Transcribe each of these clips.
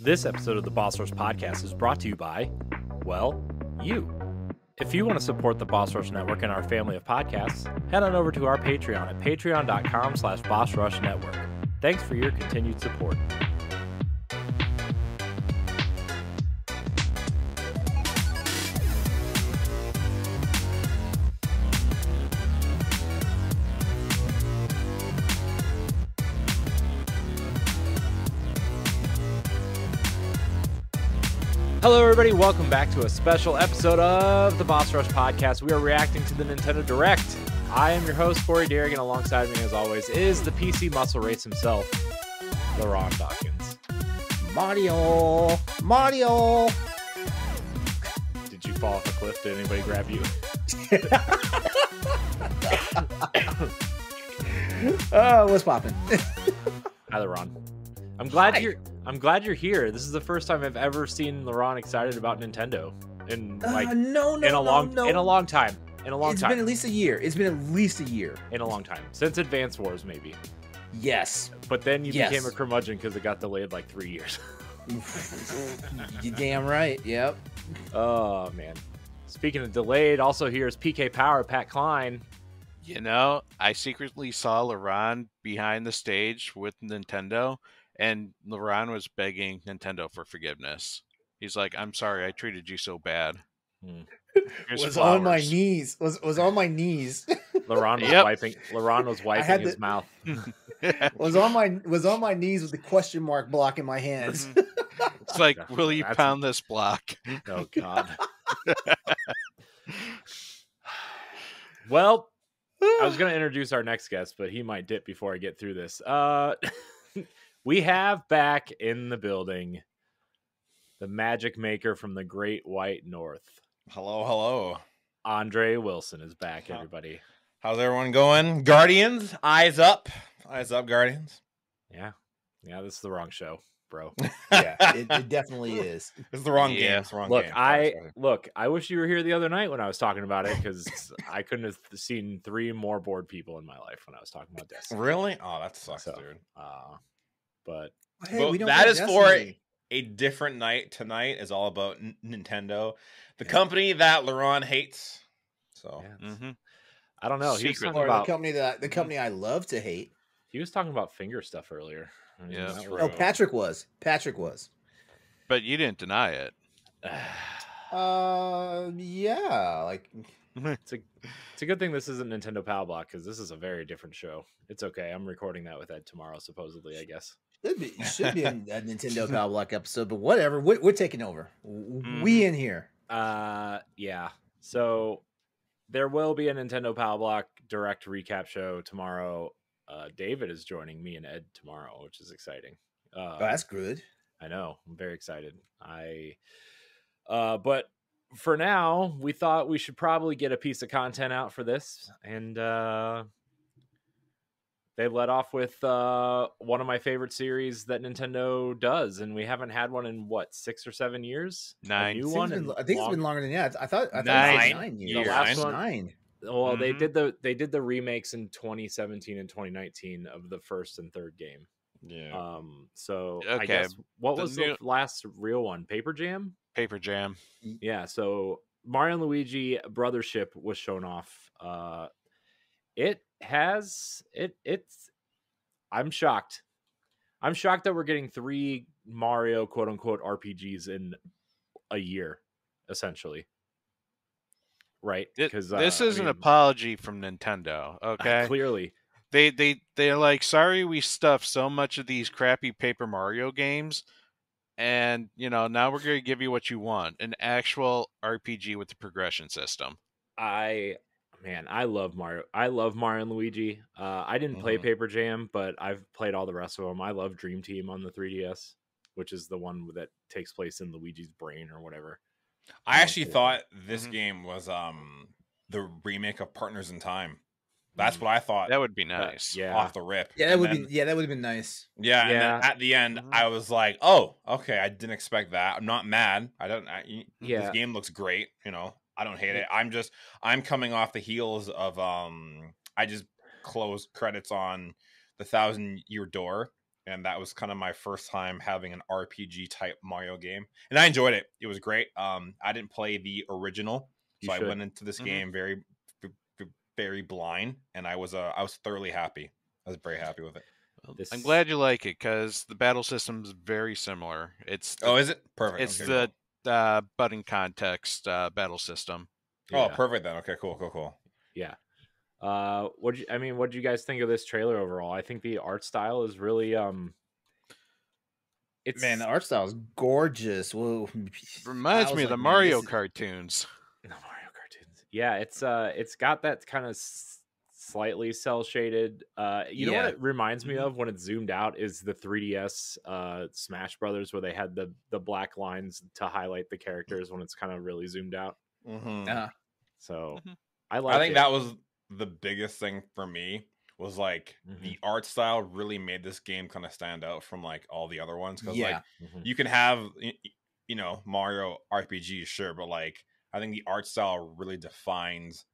This episode of the Boss Rush Podcast is brought to you by, well, you. If you want to support the Boss Rush Network and our family of podcasts, head on over to our Patreon at patreon.com slash Boss Rush Network. Thanks for your continued support. Hello, everybody. Welcome back to a special episode of the Boss Rush Podcast. We are reacting to the Nintendo Direct. I am your host, Corey Derrigan. Alongside me, as always, is the PC muscle race himself, LeRon Dawkins. Mario, Mario. Did you fall off a cliff? Did anybody grab you? Oh, what's popping? Hi, LeRon. I'm glad Hi. you're. I'm glad you're here. This is the first time I've ever seen LeRon excited about Nintendo in like uh, no, no, in a no, long no. in a long time. In a long It's time. been at least a year. It's been at least a year. in a long time since Advance Wars, maybe. Yes. But then you Yes. became a curmudgeon because it got delayed like three years. you damn right. Yep. Oh man. Speaking of delayed, also here's PK Power, Pat Klein. You know, I secretly saw LeRon behind the stage with Nintendo, and LeRon was begging Nintendo for forgiveness. He's like, I'm sorry, I treated you so bad. Hmm. Here's was on my knees. Was was on my knees. LeRon was Yep. wiping LeRon was wiping had his the- mouth. was on my was on my knees with the question mark block in my hands. it's like, will you That's- pound this block? Oh god. well, I was gonna introduce our next guest, but he might dip before I get through this. Uh we have back in the building the magic maker from the great white north. Hello, hello. Andre Wilson is back, everybody. How's everyone going? Guardians, eyes up. Eyes up, Guardians. Yeah. Yeah, this is the wrong show, bro. yeah, it, it definitely is. It's the wrong Yeah. game. It's the wrong Look, game. I Sorry, sorry. look, I wish you were here the other night when I was talking about it because I couldn't have seen three more bored people in my life when I was talking about this. Really? Oh, that sucks, So, dude. Uh, but Hey, Well, we don't that got is for Destiny. A different night tonight is all about N- Nintendo, the company that LeRon hates. So yeah, it's- hmm I don't know. He was talking or the company that the company I love to hate. he was talking about finger stuff earlier. Yeah, that that's was- Oh, Patrick was. Patrick was. But you didn't deny it. Uh, yeah, like it's a it's a good thing this isn't Nintendo Power Block because this is a very different show. It's okay. I'm recording that with Ed tomorrow, supposedly. I guess. Be, it should be a, a Nintendo Power Block episode, but whatever. We're, we're taking over. W- Mm-hmm. We in here. Uh, yeah. So there will be a Nintendo Power Block direct recap show tomorrow. Uh, David is joining me and Ed tomorrow, which is exciting. Uh, Oh, that's good. I know. I'm very excited. I uh but for now, we thought we should probably get a piece of content out for this and uh they let off with uh one of my favorite series that Nintendo does and we haven't had one in what, 6 or 7 years? A Nine. new I think, one it's been, I think it's long- been longer than that. I thought I thought Nine it was nine years. The last Nine. one- nine. Well, they Mhm. did the they did the remakes in 2017 and 2019 of the first and third game. yeah. Um so I Okay, guess what the was new- the last real one? Paper Jam? Paper Jam. Yeah, so Mario and Luigi Brothership was shown off. Uh it has it it's I'm shocked. I'm shocked that we're getting three Mario quote unquote RPGs in a year, essentially. Right? Because this uh, I is an apology from Nintendo. Okay. Clearly. they they they're like sorry we stuffed so much of these crappy paper mario games and you know now we're going to give you what you want an actual rpg with the progression system I man, I love Mario. I love Mario and Luigi. Uh, I didn't play Mhm. Paper Jam, but I've played all the rest of them. I love Dream Team on the 3DS, which is the one that takes place in Luigi's brain or whatever. I actually cool. thought this Mhm. game was um the remake of Partners in Time. That's Mm. what I thought that would be nice yeah. off the rip. Yeah, that And would then- be yeah, that would have been nice. Yeah, and Yeah. then at the end, Mhm. I was like, "Oh, okay, I didn't expect that. I'm not mad. I don't. I, y- Yeah. this game looks great. You know, I don't hate it. I'm just, I'm coming off the heels of, um, I just closed credits on the Thousand Year Door, and that was kind of my first time having an RPG type Mario game, and I enjoyed it. It was great. Um, I didn't play the original, You so I went into this Mhm. game very, v- v- very blind, and I was uh, I was thoroughly happy. I was very happy with it. Well, This- I'm glad you like it because the battle system's very similar. It's the, Oh, is it perfect? it's Okay, the uh, button context uh, battle system. cool. oh Yeah. perfect then. Okay, cool, cool, cool. Yeah. Uh, what I mean, what do you guys think of this trailer overall? I think the art style is really um. It's Man, the art style is gorgeous. Whoa. Reminds me was of the like, man, Mario is- cartoons. the Mario cartoons. Yeah, it's uh, it's got that kind of s- slightly cell shaded. Uh, you know what it reminds me Mhm. of when it's zoomed out is the 3DS uh Smash Brothers where they had the the black lines to highlight the characters when it's kind of really zoomed out. Mhm. Uh, So Mhm. I like. I think it. that was the biggest thing for me was like Mhm. the art style really made this game kind of stand out from like all the other ones because yeah. like you can have y- y- you know Mario RPG sure but like I think the art style really defines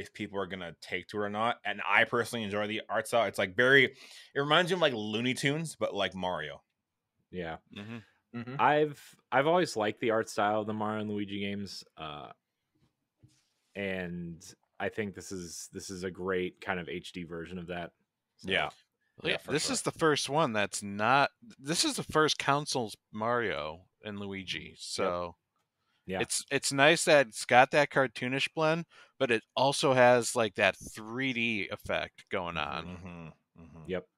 if people are gonna take to it or not and I personally enjoy the art style it's like very it reminds me of like Looney Tunes but like Mario yeah. hmm Mhm. I've I've always liked the art style of the Mario and Luigi games, uh, and I think this is this is a great kind of HD version of that. So, yeah Yeah, Yeah, this sure. is the first one that's not. This is the first consoles Mario and Luigi. So Yeah. it's it's nice that it's got that cartoonish blend, but it also has like that 3D effect going on. Mhm, mhm. Yep.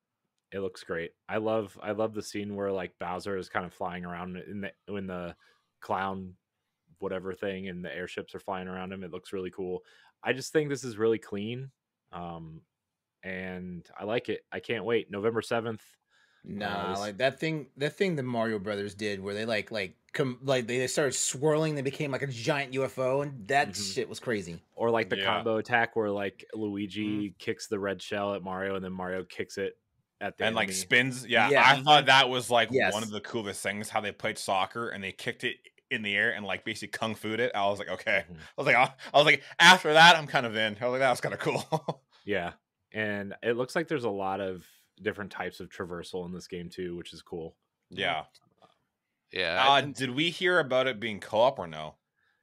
It looks great. I love I love the scene where like Bowser is kind of flying around in the in the clown whatever thing and the airships are flying around him. It looks really cool. I just think this is really clean. Um and I like it. I can't wait. November 7th. Nah, this- like that thing, that thing the Mario Brothers did, where they like, like, come, like they they started swirling, they became like a giant UFO, and that Mhm. shit was crazy. Or like the Yeah. combo attack where like Luigi kicks the red shell at Mario and then Mario kicks it at the and like spins. Yeah, Yeah. I thought that was like Yes. one of the coolest things how they played soccer and they kicked it in the air and like basically kung fu'd it. I was like, okay. Mhm. I was like, I was like, after that, I'm kind of in. I was like, that was kind of cool. Yeah. And it looks like there's a lot of different types of traversal in this game too, which is cool. yeah. Yeah, Uh, I- did we hear about it being co-op or no?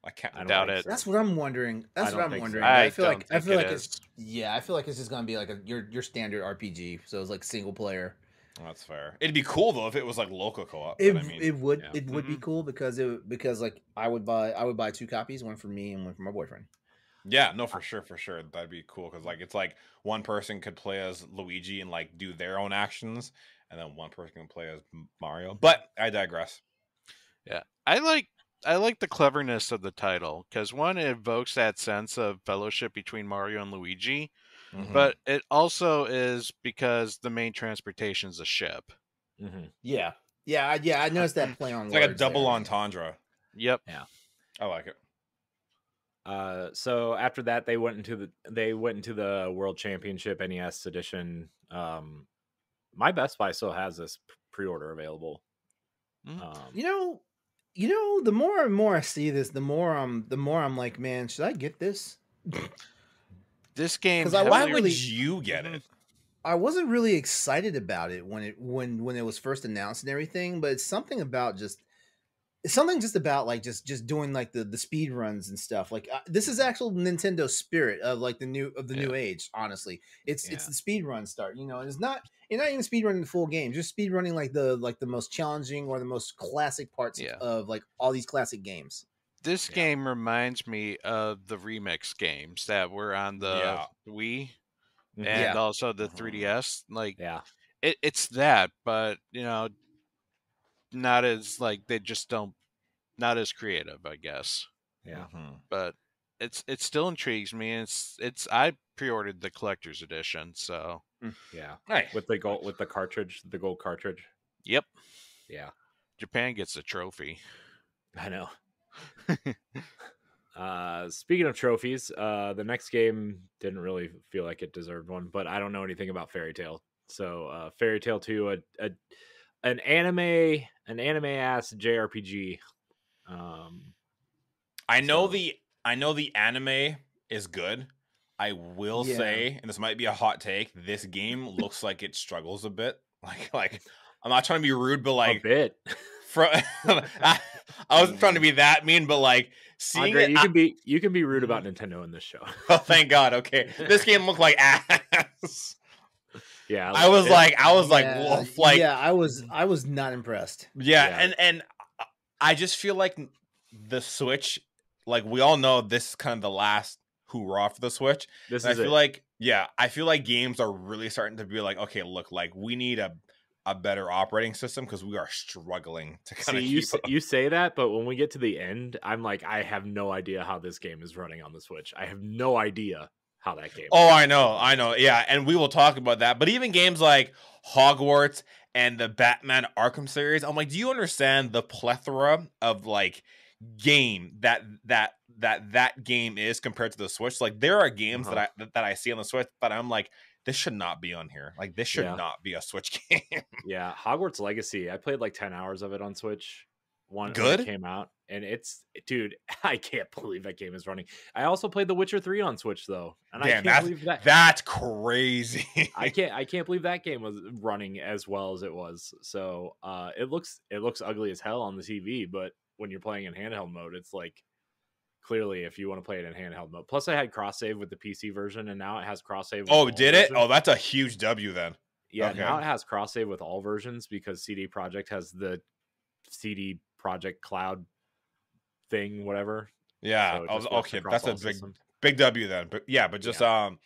I can't. I doubt it. so. That's what I'm wondering. That's what I'm think so. wondering. I I, feel like I feel it like is. it's yeah. I feel like it's just gonna be like a your your standard RPG. So it's like single player. That's fair. It'd be cool though if it was like local co-op. but It, I mean, it would yeah. it would be cool because it because like I would buy I would buy two copies, one for me and one for my boyfriend. Yeah, no, for sure, for sure, that'd be cool because like it's like one person could play as Luigi and like do their own actions, and then one person can play as Mario. But I digress. Yeah, I like I like the cleverness of the title because one it evokes that sense of fellowship between Mario and Luigi, Mhm. but it also is because the main transportation is a ship. Mm-hmm. Yeah, yeah, I- yeah. I noticed that play on. it's like a double there. entendre. Yep. Yeah, I like it. Uh, so after that, they went into the they went into the World Championship NES edition. Um, my Best Buy still has this pre-order available. Mhm. Um, You know, you know. The more and more I see this, the more I'm the more I'm like, man, should I get this? This game. I- Why would really- you get Mhm. it? I wasn't really excited about it when it when when it was first announced and everything, but it's something about just something just about like just just doing like the the speed runs and stuff. Like uh, this is actual Nintendo spirit of like the new of the new age. Honestly, it's it's the speed run start. You know, and it's not you're not even speed running the full game, just speed running like the like the most challenging or the most classic parts Yeah. of like all these classic games. This Yeah. game reminds me of the remix games that were on the Yeah. Wii mhm, and Yeah. also the Mhm. 3DS. Like yeah, it, it's that, but you know, not as like they just don't, not as creative, I guess. yeah. Mhm. But it's it still intrigues me. It's it's I pre-ordered the collector's edition, so Yeah, Hey, with the gold with the cartridge, the gold cartridge. yep. Yeah, Japan gets a trophy. I know. uh, speaking of trophies, uh, the next game didn't really feel like it deserved one, but I don't know anything about Fairy Tail. So, uh, Fairy Tail Two, a, a an anime, an anime ass JRPG. Um, I know So- the I know the anime is good. I will Yeah. say, and this might be a hot take, this game looks like it struggles a bit Like, like I'm not trying to be rude, but like a bit. from I, I wasn't trying to be that mean, but like seeing Andre, it, you I- can be you can be rude Mm-hmm. about Nintendo in this show. oh, thank God. Okay, this game looked like ass. Yeah, I was it- like, I was like, Yeah, woof, like, yeah, I was I was not impressed. Yeah, Yeah. and and I just feel like the Switch, like we all know, this is kind of the last hoorah for the Switch. this And I feel it. like, yeah, I feel like games are really starting to be like, okay, look, like we need a a better operating system because we are struggling to kind See, of you keep. s- you say that, but when we get to the end, I'm like, I have no idea how this game is running on the Switch. I have no idea how that game. Oh. I know, I know, yeah, and we will talk about that. But even games like Hogwarts and the Batman Arkham series, I'm like, do you understand the plethora of like game that that that that game is compared to the Switch? Like, there are games Uh-huh. that I that, I see on the Switch that I'm like, this should not be on here. Like, this should Yeah. not be a Switch game. yeah. Hogwarts Legacy. I played like ten hours of it on Switch. One Good? came out, and it's dude. I can't believe that game is running. I also played The Witcher Three on Switch though, and I can't that's believe that. that's crazy. I can't I can't believe that game was running as well as it was. So uh it looks it looks ugly as hell on the TV, but when you're playing in handheld mode, it's like clearly if you want to play it in handheld mode. Plus I had cross save with the PC version and now it has cross save oh, did it? Oh, that's a huge W then. yeah, okay. now it has cross save with all versions because CD Projekt has the CD Project Cloud thing, whatever. Yeah. So it just okay, that's a big systems. big W then. But yeah, but just um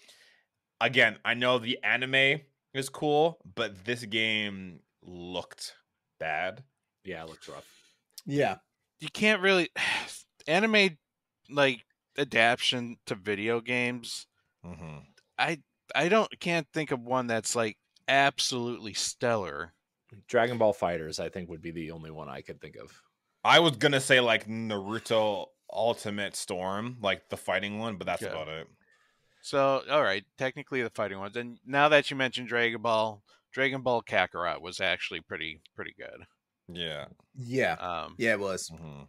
again, I know the anime is cool, but this game looked bad. Yeah, it looks rough. Yeah, You can't really anime like adaptation to video games. Mm-hmm. I I don't can't think of one that's like absolutely stellar. Dragon Ball FighterZ, I think, would be the only one I could think of. I was gonna say like Naruto Ultimate Storm, like the fighting one, but that's Okay. about it. So, all right, technically the fighting ones. And now that you mentioned Dragon Ball, Dragon Ball Kakarot was actually pretty pretty good. Yeah. yeah, Um, yeah. It was. Mhm.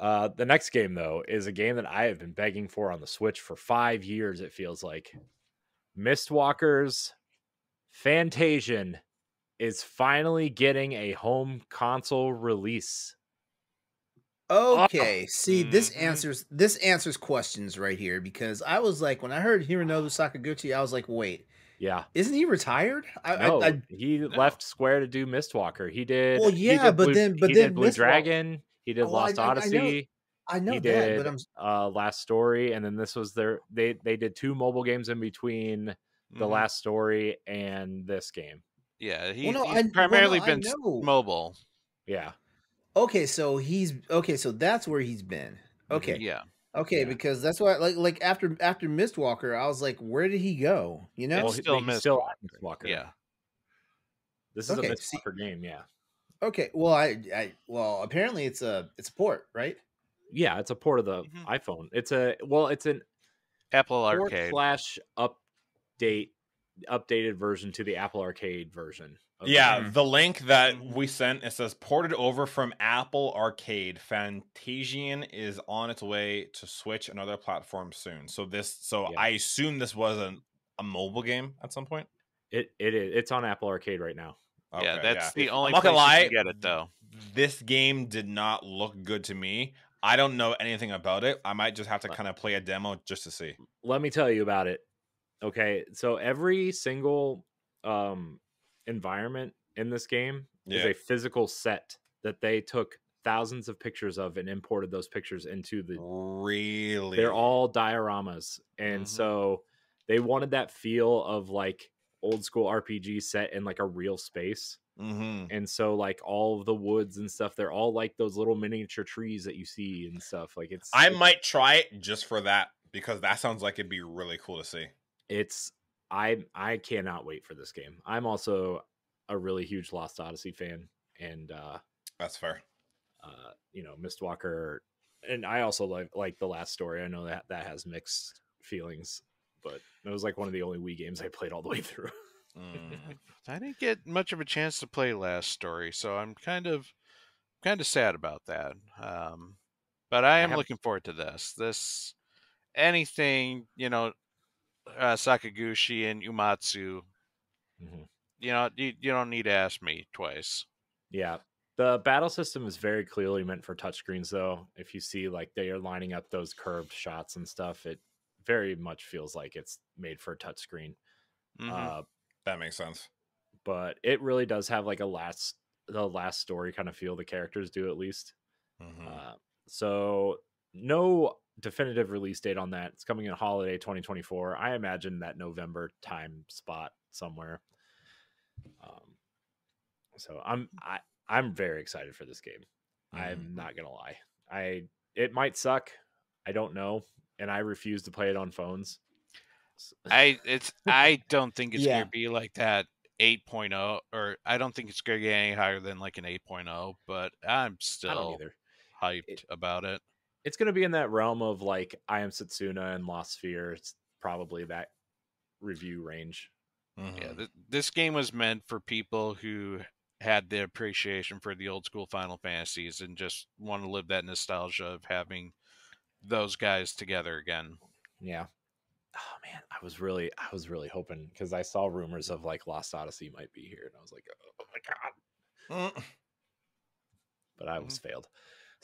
Uh, the next game, though, is a game that I have been begging for on the Switch for five years. It feels like Mistwalkers Fantasian is finally getting a home console release. Okay, see, this Mhm. answers this answers questions right here because I was like, when I heard Hironobu Sakaguchi, I was like, wait, Yeah, isn't he retired? I, no, I, I he left Square to do Mistwalker. He did. Well, yeah, did but Blue- then- but he then did Blue Mistwalker- Dragon. He did Oh, Lost I- I know- Odyssey. I know he that, did but I'm uh, Last Story, and then this was their. They they did two mobile games in between the mhm. Last Story and this game. Yeah, he, no, he's I- well, no, primarily been mobile. Yeah. okay. So he's okay. So that's where he's been. Okay, Yeah. okay, Yeah. because that's why, like, like after after Mistwalker, I was like, where did he go? You know? It's Well, still he's still Mistwalker. Mistwalker. Yeah. This is Okay, a see- game. Yeah. Okay. Well, I, I, well, apparently it's a it's a port, right? Yeah, it's a port of the Mhm. iPhone. It's a well, it's an Apple port Arcade. slash update updated version to the Apple Arcade version. of Yeah, game. the link that Mhm. we sent it says ported over from Apple Arcade. Fantasian is on its way to Switch and other platforms soon. So this, so Yeah. I assume this was a, a mobile game at some point. it it is it's on Apple Arcade right now. yeah, Okay, that's the I'm only not place gonna lie, you can get it though. This game did not look good to me. I don't know anything about it. I might just have to Uh, kind of play a demo just to see. Let me tell you about it. Okay, so every single um environment in this game is a physical set that they took thousands of pictures of and imported those pictures into the Really, they're all dioramas and Mhm. so they wanted that feel of like old school rpg set in like a real space hmm and so like all of the woods and stuff they're all like those little miniature trees that you see and stuff like it's I it's- might try it just for that because that sounds like it'd be really cool to see. It's i i cannot wait for this game i'm also a really huge lost odyssey fan and uh That's fair. uh you know mistwalker and i also like like the last story i know that that has mixed feelings but it was like one of the only wii games i played all the way through Mm. I didn't get much of a chance to play Last Story, so I'm kind of kind of sad about that. Um, but I am have- looking forward to this. This anything you know, uh, Sakaguchi and Uematsu Mhm. You know, you, you don't need to ask me twice. Yeah. The battle system is very clearly meant for touchscreens, though. If you see like they are lining up those curved shots and stuff, it very much feels like it's made for a touchscreen. Mhm. Uh, That makes sense. but it really does have like a last the last story kind of feel the characters do at least. Mhm. Uh, so no definitive release date on that. It's coming in holiday 2024. I imagine that November time spot somewhere. Um, so I'm I I'm very excited for this game. I'm not gonna lie. I it might suck. I don't know, and I refuse to play it on phones. I it's I don't think it's Yeah. gonna be like that 8.0 or I don't think it's gonna get any higher than like an 8.0, but I'm still either. hyped It- about it. It's gonna be in that realm of like I am Setsuna and Lost Sphear. It's probably that review range. Yeah, Mhm. th- this game was meant for people who had the appreciation for the old school Final Fantasies and just want to live that nostalgia of having those guys together again. Yeah. Oh man, I was really, I was really hoping because I saw rumors of like Lost Odyssey might be here, and I was like, oh my god, Mm. but I was failed.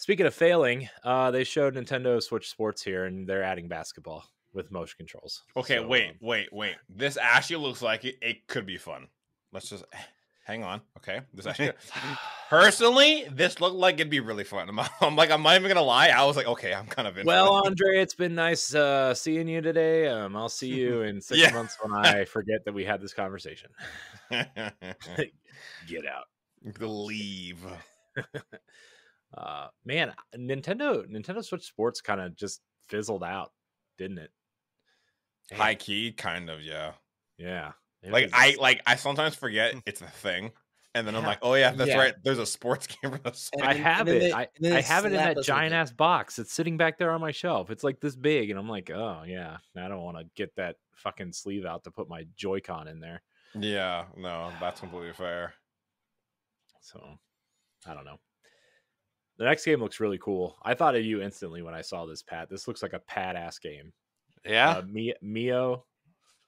Speaking of failing, uh, they showed Nintendo Switch Sports here, and they're adding basketball with motion controls. Okay, So, wait, um, wait, wait. This actually looks like it, it could be fun. Let's just hang on. Okay, this actually personally, this looked like it'd be really fun. I'm, I'm like, I'm not even gonna lie. I was like, okay, I'm kind of in. well. Andre, it's been nice uh, seeing you today. Um, I'll see you in six Yeah. months when I forget that we had this conversation. Get out. leave. Uh man nintendo nintendo switch sports kind of just fizzled out didn't it Man, High key, kind of, yeah. yeah It Like was- I like I sometimes forget it's a thing, and then I'm like, oh yeah, that's Yeah. right. There's a sports game for the Switch. i have and it they- I, I have it in that giant ass box it's sitting back there on my shelf it's like this big and i'm like oh yeah i don't want to get that fucking sleeve out to put my joy-con in there yeah, no, that's completely fair. so i don't know the next game looks really cool i thought of you instantly when i saw this pat this looks like a pad ass game Yeah. uh, Mi- mio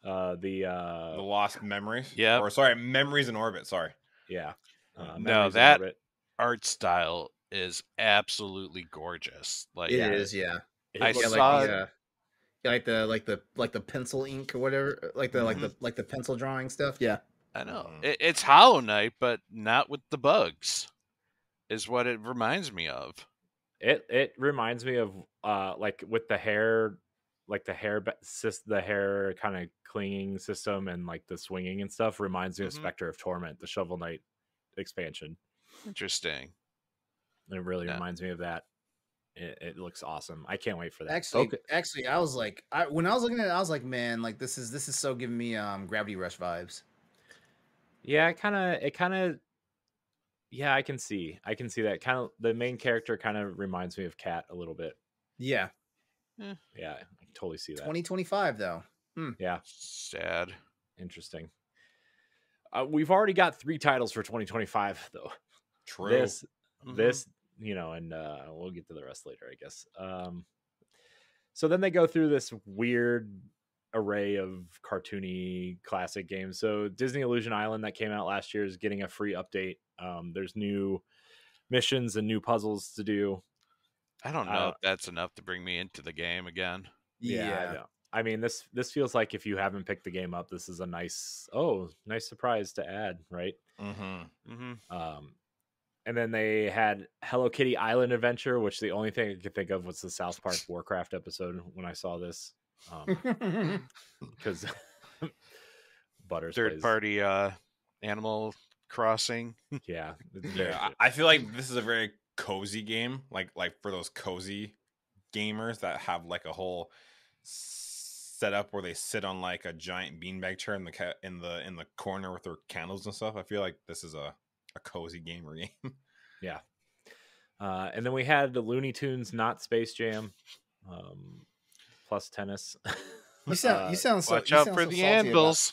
uh the uh the lost memories. Yeah. Or sorry, memories in orbit. Sorry. Yeah. Uh, No, Memories in that- Orbit. Art style is absolutely gorgeous. Like It Yeah. is, yeah. It I yeah, saw like the, uh, like the like the like the pencil ink or whatever, like the like the like the pencil drawing stuff. Yeah, I know Mhm. it, it's Hollow Knight, but not with the bugs. Is what it reminds me of. it it reminds me of uh like with the hair like the hair the hair kind of clinging system and like the swinging and stuff reminds me of Mhm. Specter of Torment, the Shovel Knight expansion. Interesting. It really Yeah. reminds me of that. It, it looks awesome. I can't wait for that. actually, Okay. actually, I was like, I when I was looking at it, I was like, man, like this is this is so giving me um Gravity Rush vibes. Yeah, it kind of it kind of yeah, I can see. I can see that. Kind of the main character kind of reminds me of Kat a little bit. Yeah, Yeah, I can totally see that. twenty twenty five though. Yeah. Sad. Interesting. Uh, we've already got three titles for 2025, though. True. This, Mhm. this, you know, and uh, we'll get to the rest later, I guess. Um, so then they go through this weird array of cartoony classic games. So Disney Illusion Island that came out last year is getting a free update. Um, there's new missions and new puzzles to do. I don't know Uh, if that's enough to bring me into the game again. Yeah, I. I mean this this feels like if you haven't picked the game up, this is a nice oh nice surprise to add, right? Mm-hmm. hmm Um, and then they had Hello Kitty Island Adventure, which the only thing I could think of was the South Park Warcraft episode when I saw this. Um, because Butters Third plays- party uh, Animal Crossing. yeah, Yeah. I, I feel like this is a very cozy game. Like like for those cozy gamers that have like a whole setup where they sit on like a giant beanbag chair in the ca- in the in the corner with their candles and stuff. I feel like this is a a cozy gamer game. Yeah. Uh, and then we had the Looney Tunes, not Space Jam, um, plus tennis. You sound Uh, you sound so Watch you out sound for so the salty about- anvils.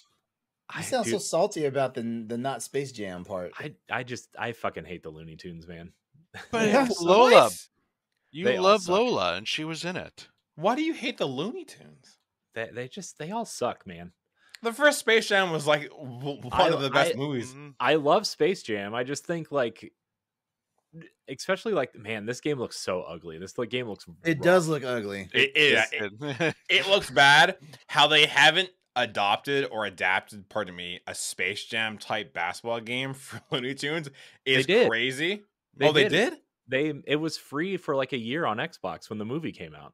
You I, sound so salty about the the not Space Jam part. I I just I fucking hate the Looney Tunes, man. But Yeah. Lola, What? you They love. Lola, and she was in it. Why do you hate the Looney Tunes? They they just they all suck, man. the first Space Jam was like one I- of the best I- movies. Mhm. I love Space Jam. I just think like, especially like, man, this game looks so ugly. This like, game looks. It rough. does look ugly. It is. it, it, it- it looks bad. How they haven't adopted or adapted, pardon me, a Space Jam type basketball game for Looney Tunes is did. crazy. They oh, they did. did. They it was free for like a year on Xbox when the movie came out.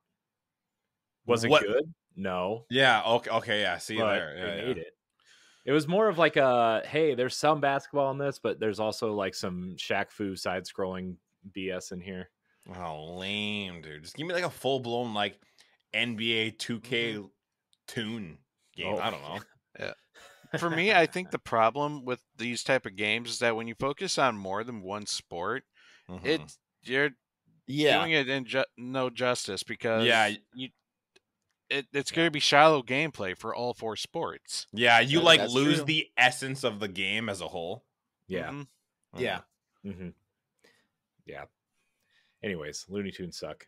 Was it What- good? No. Yeah. Okay. Okay. Yeah. See you but there. they Yeah, yeah. made it. It was more of like a hey, there's some basketball in this, but there's also like some Shaq Fu side scrolling BS in here. Oh, lame, dude. Just give me like a full blown like NBA 2K tune game. Oh. I don't know. yeah. For me, I think the problem with these type of games is that when you focus on more than one sport, Mhm. it you're Yeah. doing it in ju- no justice because Yeah. you it, it's going to be shallow gameplay for all four sports. yeah, you That- like lose true. the essence of the game as a whole. Yeah. Mhm. Yeah. hmm Yeah. Anyways, Looney Tunes suck.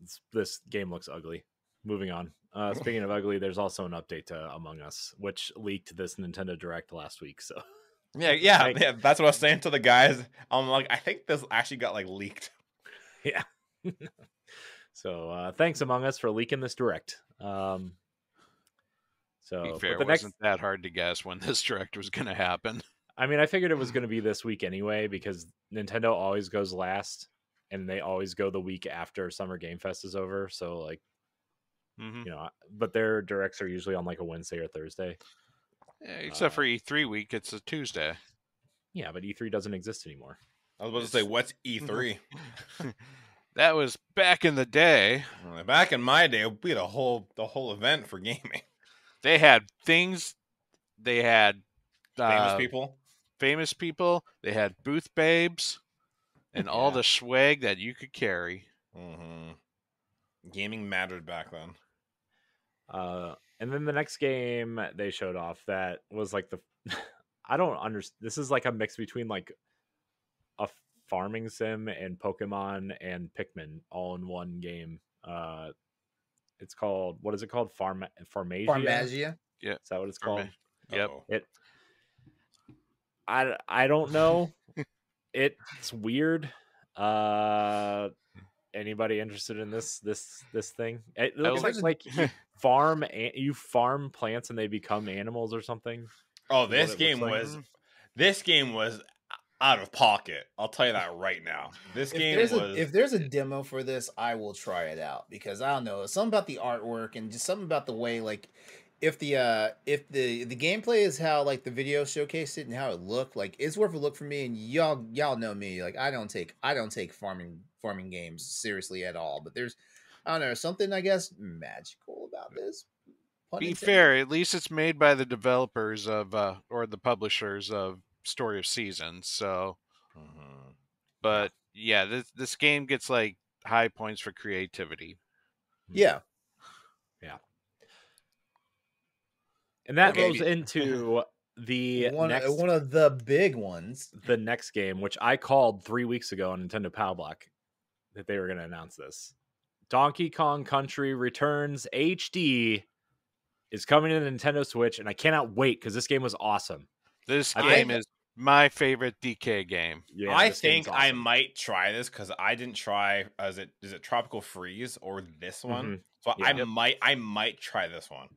This, this game looks ugly. Moving on. Uh, speaking of ugly, there's also an update to Among Us, which leaked this Nintendo Direct last week. So Yeah, yeah, Like- yeah. That's what I was saying to the guys. I'm like, I think this actually got like leaked. yeah. so uh, thanks Among Us for leaking this Direct. Um, so To be but fair, the it next, wasn't that hard to guess when this direct was going to happen. I mean, I figured it was going to be this week anyway because Nintendo always goes last, and they always go the week after Summer Game Fest is over. So like, hmm you know, but their directs are usually on like a Wednesday or Thursday. except Uh, for E3 week, it's a Tuesday. Yeah, but E3 doesn't exist anymore. I was about to say, what's E3? That was back in the day. Back in my day, we had a whole the whole event for gaming. They had things. They had Famous uh, people. famous people. They had booth babes, and all the swag that you could carry. hmm Gaming mattered back then. Uh, and then the next game they showed off that was like the I don't understand. This is like a mix between like a farming sim and Pokemon and Pikmin all in one game. Uh, it's called what is it called? Farm Farmasia. Farmagia. Yeah, is that what it's Farma- called? Yep. It. I I don't know. it's weird. Uh, anybody interested in this this this thing? It looks like like you farm and you farm plants and they become animals or something. Oh, this game like. was this game was out of pocket. I'll tell you that right now. This If game there's, was a, if there's a demo for this, I will try it out because I don't know something about the artwork and just something about the way like if the uh if the the gameplay is how like the video showcased it and how it looked like it's worth a look for me and y'all y'all know me like I don't take I don't take farming farming games seriously at all but there's I don't know something I guess magical about this. Pun Be intended. fair, at least it's made by the developers of uh, or the publishers of Story of Seasons. So, Mhm. but yeah, this this game gets like high points for creativity. Yeah, yeah, And that Okay. goes into the one next one of the big ones. the next game, which I called three weeks ago on Nintendo Power Block that they were going to announce this. Donkey Kong Country Returns HD is coming to the Nintendo Switch, and I cannot wait because this game was awesome. This game think- is my favorite DK game. Yeah, I this game's think I might try this because I didn't try. uh, Is it is it Tropical Freeze or this one? So Yeah. I might I might try this one.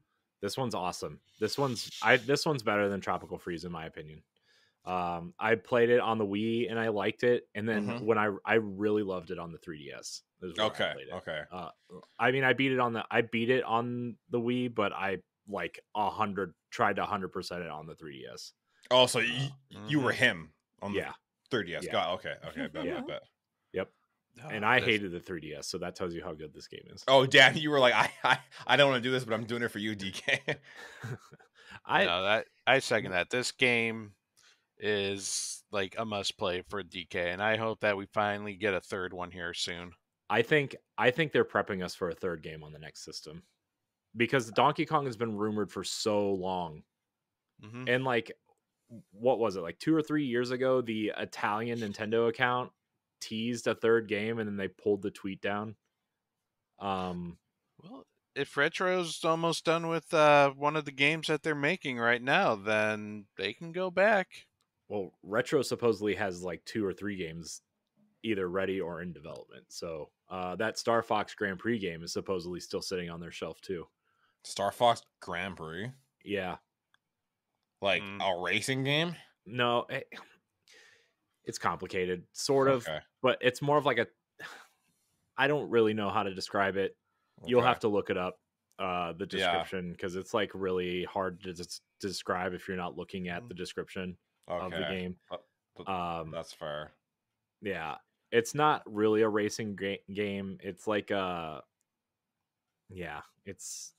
This one's awesome. This one's I this one's better than Tropical Freeze in my opinion. Um, I played it on the Wii and I liked it, and then Mhm. when I I really loved it on the 3DS. is where I Okay, okay. Uh, I mean, I beat it on the I beat it on the Wii, but I like a hundred tried to hundred percent it on the 3DS. Oh, so you, you were Mhm. him on Yeah, the 3DS. Yeah. Got okay, okay, bet, Yeah. bet, bet. and Oh, I this- hated the 3DS, so that tells you how good this game is. Oh, damn! You were like, I, I, I don't want to do this, but I'm doing it for you, DK. I no, that I second that. This game is like a must play for DK, and I hope that we finally get a third one here soon. I think I think they're prepping us for a third game on the next system because Donkey Kong has been rumored for so long. hmm and like what was it like two or three years ago the italian nintendo account teased a third game and then they pulled the tweet down um Well, if Retro's almost done with uh, one of the games that they're making right now, then they can go back. Well, Retro supposedly has like two or three games either ready or in development. So uh, that Star Fox Grand Prix game is supposedly still sitting on their shelf too. Star Fox Grand Prix, Yeah, like Mm. a racing game. no, it, it's complicated, sort of, Okay. but it's more of like a. I don't really know how to describe it. You'll have to look it up, uh, the description, because it's like really hard to, des- describe if you're not looking at the description of the game. Uh, Um, That's fair. yeah it's not really a racing ga- game it's like uh yeah it's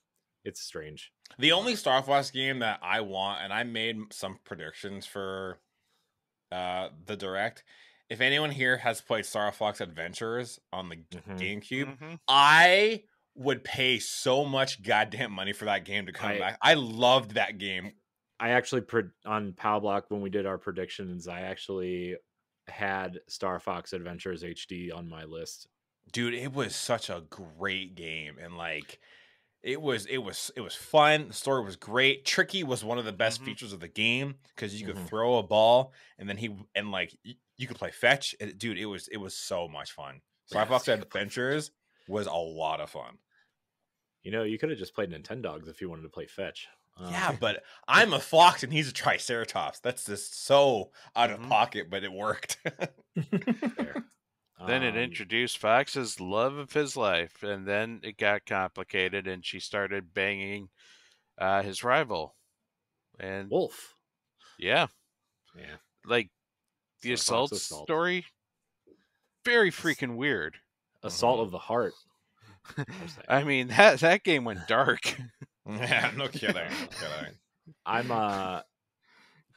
it's strange The only Star Fox game that I want, and I made some predictions for uh the direct. If anyone here has played Star Fox Adventures on the Mhm. GameCube, Mhm. I would pay so much goddamn money for that game to come I- back. I loved that game. i actually pre- on Block when we did our predictions i actually had star fox adventures hd on my list Dude, it was such a great game and like it was it was it was fun. The story was great. Tricky was one of the best Mhm. features of the game because you could Mhm. throw a ball and then he and like y- you could play fetch. It- dude, it was it was so much fun. Star Yeah, Fox Star Fox. Adventures was a lot of fun. you know you could have just played nintendogs if you wanted to play fetch Uh, yeah, but I'm a fox and he's a triceratops. That's just so out of Mhm. pocket, but it worked. fair. Then it Um, introduced Fox's love of his life, and then it got complicated, and she started banging uh, his rival. And wolf yeah, yeah like the Star assault Assault. story, very freaking weird. assault Mhm. of the heart. I mean that that game went dark. yeah, no kidding. No kidding. I'm uh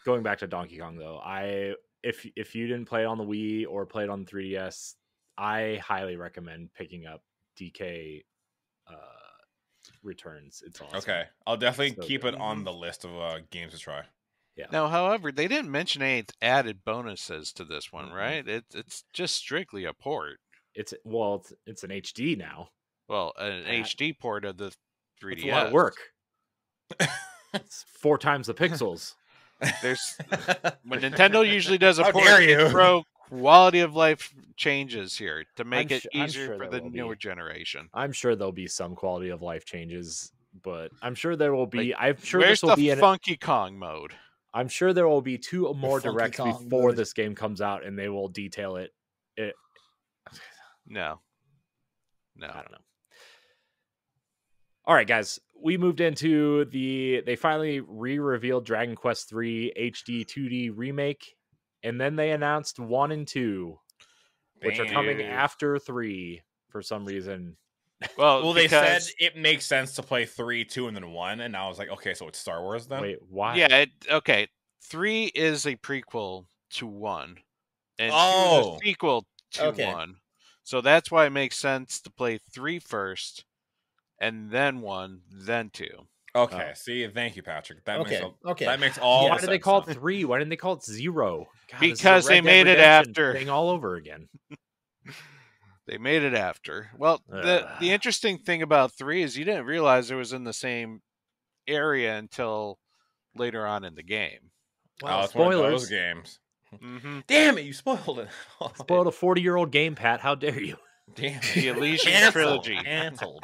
going back to Donkey Kong though. I if if you didn't play it on the Wii or play it on the 3DS, I highly recommend picking up DK uh Returns. It's awesome. Okay, I'll definitely So keep good. it on the list of uh, games to try. Yeah. Now, however, they didn't mention any added bonuses to this one, Mhm. right? It, it's just strictly a port. It's well, it's, it's an HD now. Well, an That- HD port of the 3DS. It's a lot of work. it's four times the pixels. There's when Nintendo usually does a How port, dare they you. throw quality of life changes here to make I'm it su- easier sure for the will be. newer generation. I'm sure there'll be some quality of life changes, but I'm sure there will be. Like, I'm sure Where's this will the be. An, Funky Kong mode? I'm sure there will be two more Funky directs Kong before mode. this game comes out, and they will detail it. It. No, no. I don't know. All right, guys, we moved into the. They finally re-revealed Dragon Quest III HD 2D remake, and then they announced one and two, which are coming after three for some reason. Well, Well, they said it makes sense to play three, two, and then one, and I was like, okay, so it's Star Wars then. Wait, why? Yeah, it, okay. Three is a prequel to one, and two Oh. is a oh. sequel to Okay. one. So that's why it makes sense to play three first, and then one, then two. Okay, Oh. see, thank you, Patrick. That Okay, makes a, okay. that makes all. Why did they call it three? Why didn't they call it zero? God, this is a Because they Red Dead made it after. thing all over again. They made it after. Well, the Ugh. the interesting thing about three is you didn't realize it was in the same area until later on in the game. Oh, Well, it's one spoilers. those games. hmm Damn it, you spoiled it. Spoiled a forty-year-old game, Pat. How dare you? Damn it. The Elysian trilogy. Canceled.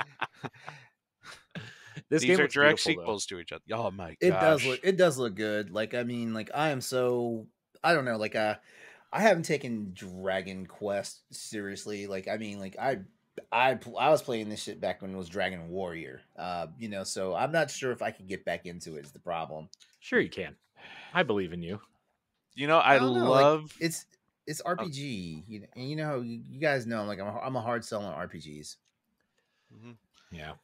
This These game are direct beautiful, though. sequels to each other. Oh my gosh! it does look it does look good like i mean like i am so i don't know like uh i haven't taken dragon quest seriously like i mean like i i i was playing this shit back when it was dragon warrior uh you know so i'm not sure if i could get back into it is the problem Sure, you can. I believe in you. You know, I, don't know, like, love. it's it's rpg you know, and you know you, you guys know I'm like I'm a, I'm a hard seller on rpgs Mhm. Yeah.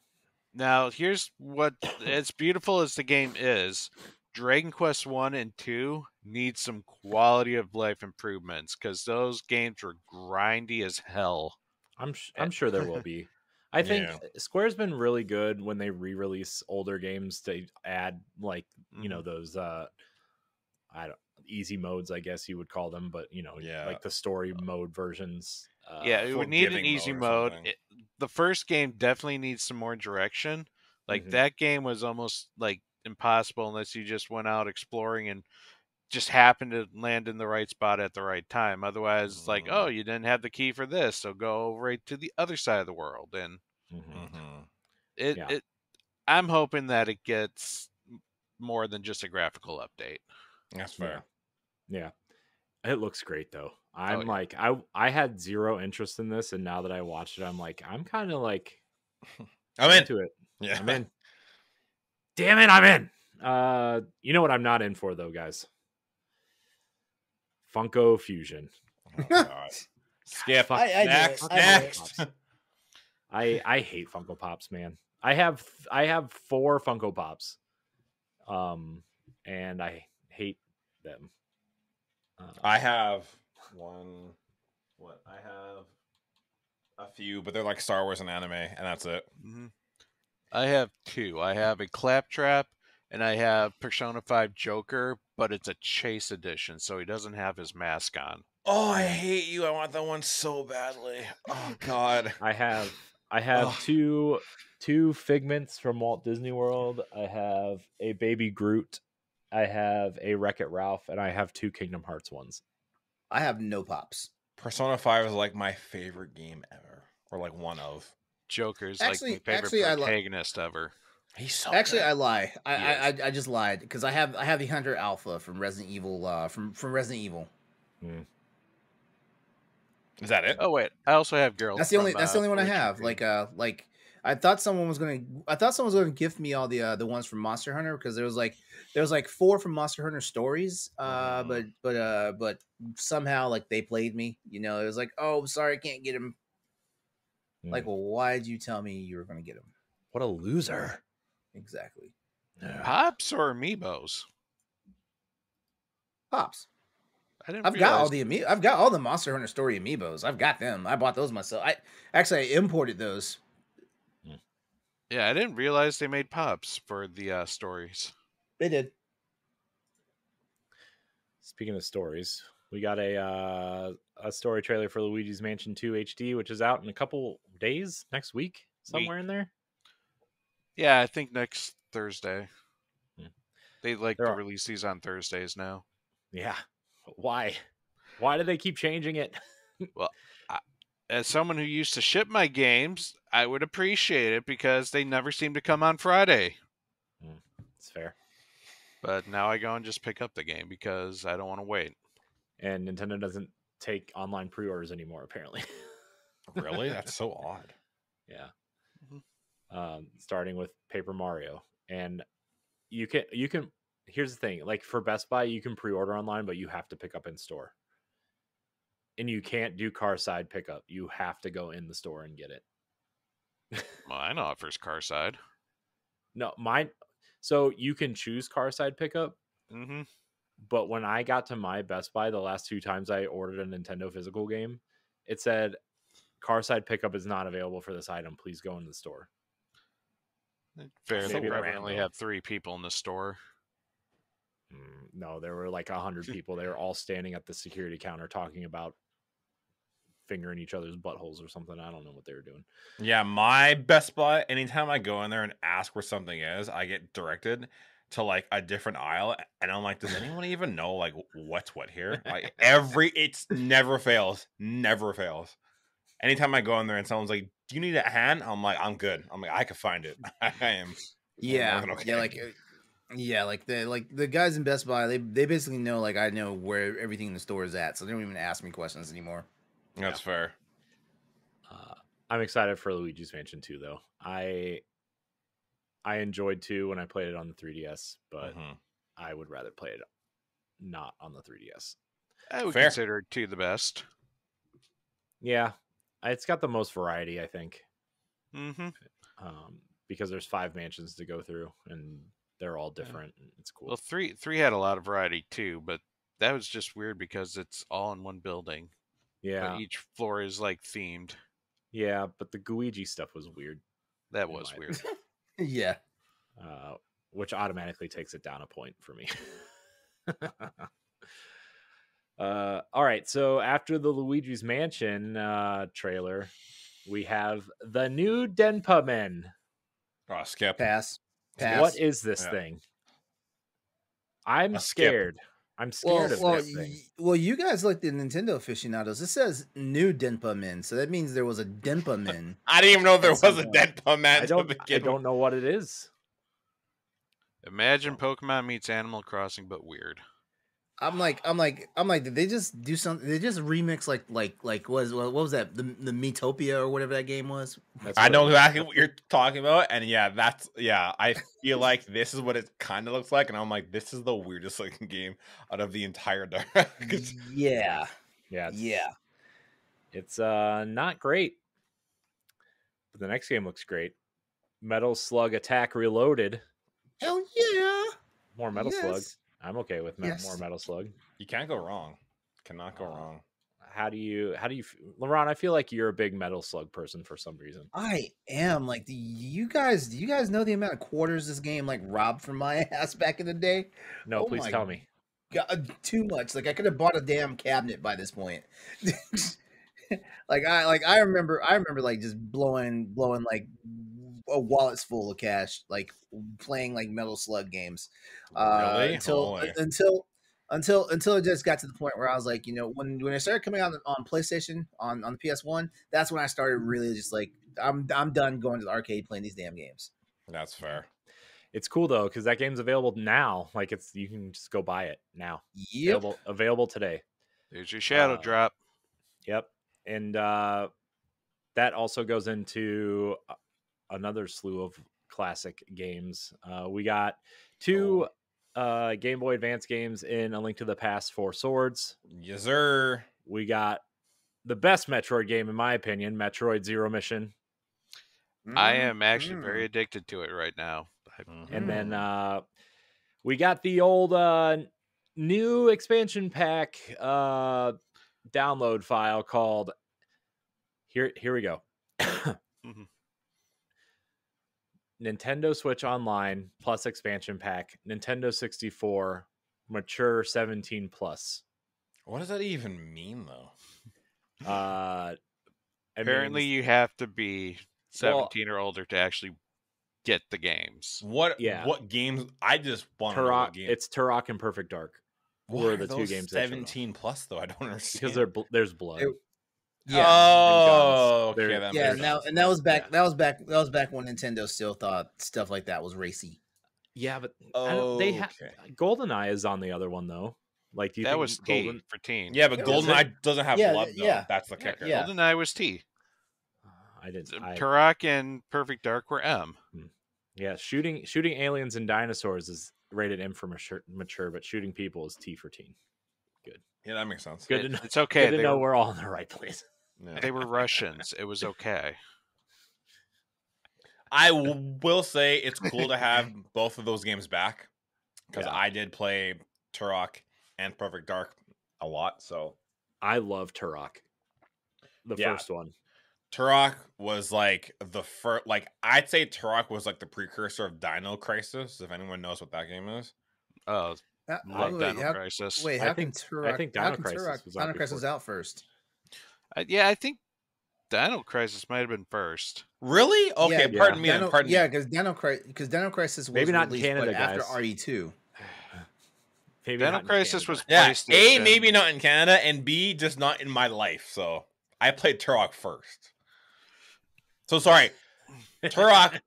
Now, here's what as beautiful as the game is, Dragon Quest 1 and 2 need some quality of life improvements cuz those games were grindy as hell. I'm sh- I'm sure there will be. I think Yeah. Square's been really good when they re-release older games to add like you know Mhm. those uh I don't easy modes, I guess you would call them, but you know, Yeah. like the story mode versions. Uh, yeah, it would need an easy mode mode. It- the first game definitely needs some more direction. Like Mhm. that game was almost like impossible unless you just went out exploring and just happened to land in the right spot at the right time. Otherwise, it's like, oh, you didn't have the key for this, so go right to the other side of the world. And mhm. hmm it, Yeah. it I'm hoping that it gets more than just a graphical update. That's fair. Yeah. It looks great though. I'm Oh, yeah. like I I had zero interest in this and now that I watched it I'm like I'm kind of like I'm in. into it. Yeah. I'm in. Damn it, I'm in. Uh you know what I'm not in for though, guys? Funko Fusion. Oh, God. Skip. I- I next. I do it. next. I I hate Funko Pops, man. I have I have four Funko Pops. Um and I hate them. Uh, I have one. What? I have a few, but they're like Star Wars and anime, and that's it. hmm I have two. I have a Claptrap and I have Persona 5 Joker, but it's a Chase edition, so he doesn't have his mask on. Oh, I hate you. I want that one so badly. Oh God. I have I have Ugh. two two figments from Walt Disney World. I have a baby Groot. I have a Wreck It Ralph, and I have two Kingdom Hearts ones. I have no pops. Persona Five is like my favorite game ever, or like one of. Joker's Actually- like my favorite actually, I li- protagonist ever. He's so Actually, good. I lie. I, I, I I just lied because I have I have the Hunter Alpha from Resident Evil uh from from Resident Evil. is that it? Oh wait, I also have girls. That's the only from, that's the uh, only one I have. Like uh like I thought someone was gonna I thought someone was gonna gift me all the uh, the ones from Monster Hunter because there was like there was like four from Monster Hunter stories. Uh Mhm. but but uh but somehow like they played me. You know, it was like, oh sorry, I can't get him. Like, Mm. well, why did you tell me you were gonna get him? what a loser! Exactly. Pops or amiibos? Pops. I didn't. I've got all the ami- I've got all the Monster Hunter story amiibos. I've got them. I bought those myself. I actually I imported those. Yeah, I didn't realize they made pops for the uh, stories. They did. Speaking of stories, we got a uh, a story trailer for Luigi's Mansion 2 HD, which is out in a couple days next week, somewhere in there. Yeah, I think next Thursday. Hmm. They like There to are- release these on Thursdays now. Yeah. Why? Why do they keep changing it? As someone who used to ship my games, I would appreciate it because they never seem to come on Friday. It's fair. But now I go and just pick up the game because I don't want to wait. And Nintendo doesn't take online pre-orders anymore, apparently. really? That's so odd. yeah. Mhm. Um, starting with Paper Mario, and you can you can. Here's the thing: like for Best Buy, you can pre-order online, but you have to pick up in store. And you can't do car side pickup. You have to go in the store and get it. Mine offers car side. No, mine. So you can choose car side pickup, Mm-hmm. but when I got to my Best Buy the last two times I ordered a Nintendo physical game, it said car side pickup is not available for this item. Please go in the store. Fair. So they only have three people in the store. Mm, No, there were like a hundred people. They were all standing at the security counter talking about fingering each other's buttholes or something. I don't know what they were doing. Yeah, my Best Buy. Anytime I go in there and ask where something is, I get directed to like a different aisle, and I'm like, does anyone even know like what's what here? Like every, it's never fails, never fails. Anytime I go in there and someone's like, "Do you need a hand?" I'm like, "I'm good." I'm like, "I can find it." I am. Yeah, okay. yeah, like, uh, yeah, like the like the guys in Best Buy, they they basically know like I know where everything in the store is at, so they don't even ask me questions anymore. That's fair. Uh, I'm excited for Luigi's Mansion 2, though. I I enjoyed 2 when I played it on the 3DS, but Mhm. I would rather play it not on the 3DS. I would Fair. consider it two the best. Yeah, it's got the most variety, I think, Mm-hmm. um, because there's five mansions to go through, and they're all Yeah. different. and It's cool. Well, three three had a lot of variety too, but that was just weird because it's all in one building. Yeah, But each floor is like themed. yeah, but the Gooigi stuff was weird, That was weird. yeah, uh, which automatically takes it down a point for me. Uh, all right. So after the Luigi's Mansion uh, trailer, we have the new Denpa Men. Oh, skip. Pass. Pass. What is this Yeah. thing? I'm A skip. Scared. I'm well, scared of well, this thing. y- well, you guys like the Nintendo aficionados. It says new Denpa Men, so that means there was a Denpa Men. I didn't even know there was a point. Denpa man. I don't. I don't know what it is. Imagine Pokemon meets Animal Crossing, but weird. I'm like, I'm like, I'm like, did they just do something? They just remix like, like, like, was what was that? The the Miitopia or whatever that game was. That's I know it- exactly what you're talking about, and yeah, that's yeah. I feel like this is what it kind of looks like, and I'm like, this is the weirdest looking game out of the entire direct. Yeah, Yeah. It's, yeah. It's uh not great. But the next game looks great. Metal Slug Attack Reloaded. Hell yeah. More Metal Slug. Yes. I'm okay with Yes. more Metal Slug. you can't go wrong. Cannot go Uh, wrong. How do you how do you f- I feel like you're a big Metal Slug person for some reason. I am like, do you guys? Do you guys know the amount of quarters this game like robbed from my ass back in the day? No, Oh please tell me. God, too much. Like I could have bought a damn cabinet by this point. like I like I remember I remember like just blowing blowing like a wallet's full of cash like playing like Metal Slug games. Uh, Really? until Holy. until until until it just got to the point where I was like, you know, when when it started coming out on PlayStation on on the PS1, that's when I started really just like I'm I'm done going to the arcade playing these damn games. That's fair. It's cool though, because that game's available now. Like it's you can just go buy it now. Yep. Available available today. There's your shadow Uh, drop. Yep. And uh that also goes into a- another slew of classic games. Uh we got two uh Game Boy Advance games in A Link to the Past Four Swords. Yes, sir. We got the best Metroid game in my opinion, Metroid Zero Mission. I Mm, am actually mm. very addicted to it right now. I- And then Mm. uh we got the old uh new expansion pack uh download file called here here we go. Mhm. Nintendo Switch Online plus expansion pack, Nintendo 64, mature 17 plus. What does that even mean, though? Uh Apparently, means- you have to be Well- 17 or older to actually get the games. What? Yeah. What games? I just want to Turok, game. it's Turok and Perfect Dark Why were are the two games they showed off. Seventeen plus, though. I don't understand. because there there's blood. It- Yeah. Oh, okay. That yeah, makes now sense. and that was back. Yeah. That was back. That was back when Nintendo still thought stuff like that was racy. yeah, but I don't, they have Okay. GoldenEye is on the other one though. Like do you that think was T Golden for teen. Yeah, but Yeah, was GoldenEye doesn't have Yeah, blood, though. yeah. That's the kicker. yeah. GoldenEye was T. Uh, I didn't I, Turok and Perfect Dark were M. Hmm. yeah, shooting shooting aliens and dinosaurs is rated M for mature, mature but shooting people is T for teen. Good. Yeah, that makes sense. Good to know. It's okay. Good to They know were, we're all in the right place. Yeah. they were Russians. It was okay. I w- will say it's cool to have both of those games back because Yeah. I did play Turok and Perfect Dark a lot. So I love Turok. The Yeah. first one. Turok was like the first, like I'd say Turok was like the precursor of Dino Crisis. If anyone knows what that game is, Oh, How- love wait, Dino how- Crisis. Wait, I how think- can I Turok? think how Dino can Crisis Turok- was out Dino Crisis was out first. Uh, yeah, I think Dino Crisis might have been first. really? Okay, Yeah, pardon me. Dino, then, pardon yeah, because Dino Crisis, because Dino Crisis was Maybe not in released, Canada, what, after guys. RE two. Maybe Dino not Crisis Canada. was Yeah, A, maybe not in Canada, and B, just not in my life. So I played Turok first. So sorry, Turok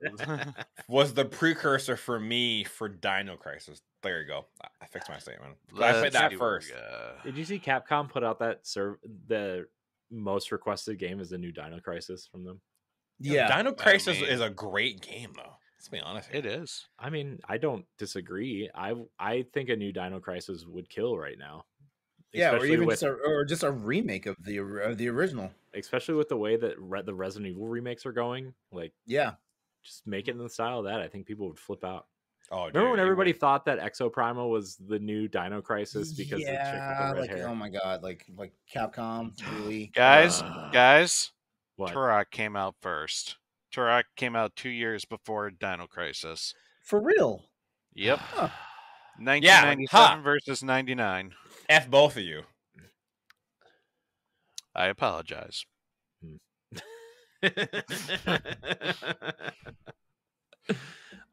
was the precursor for me for Dino Crisis. There you go. I- I fixed my statement. I played that see what we first. Did you see Capcom put out that serve the most requested game is the new Dino Crisis from them? Yeah, Dino Crisis mean- is a great game, though. Let's be honest. It is. I mean, I don't disagree. I I think a new Dino Crisis would kill right now. yeah, or even with, just a, or just a remake of the of the original. especially with the way that Re- the Resident Evil remakes are going. Like, Yeah, just make it in the style of that. I think people would flip out. Oh, Remember dude, when everybody was- thought that Exoprimal was the new Dino Crisis because yeah, the chick with the red like hair? oh my god, like like Capcom really Guys, Uh, guys, what? Turok came out first. Turok came out two years before Dino Crisis. for real. Yep. Huh. 1997 ha. versus 99. F both of you. I apologize.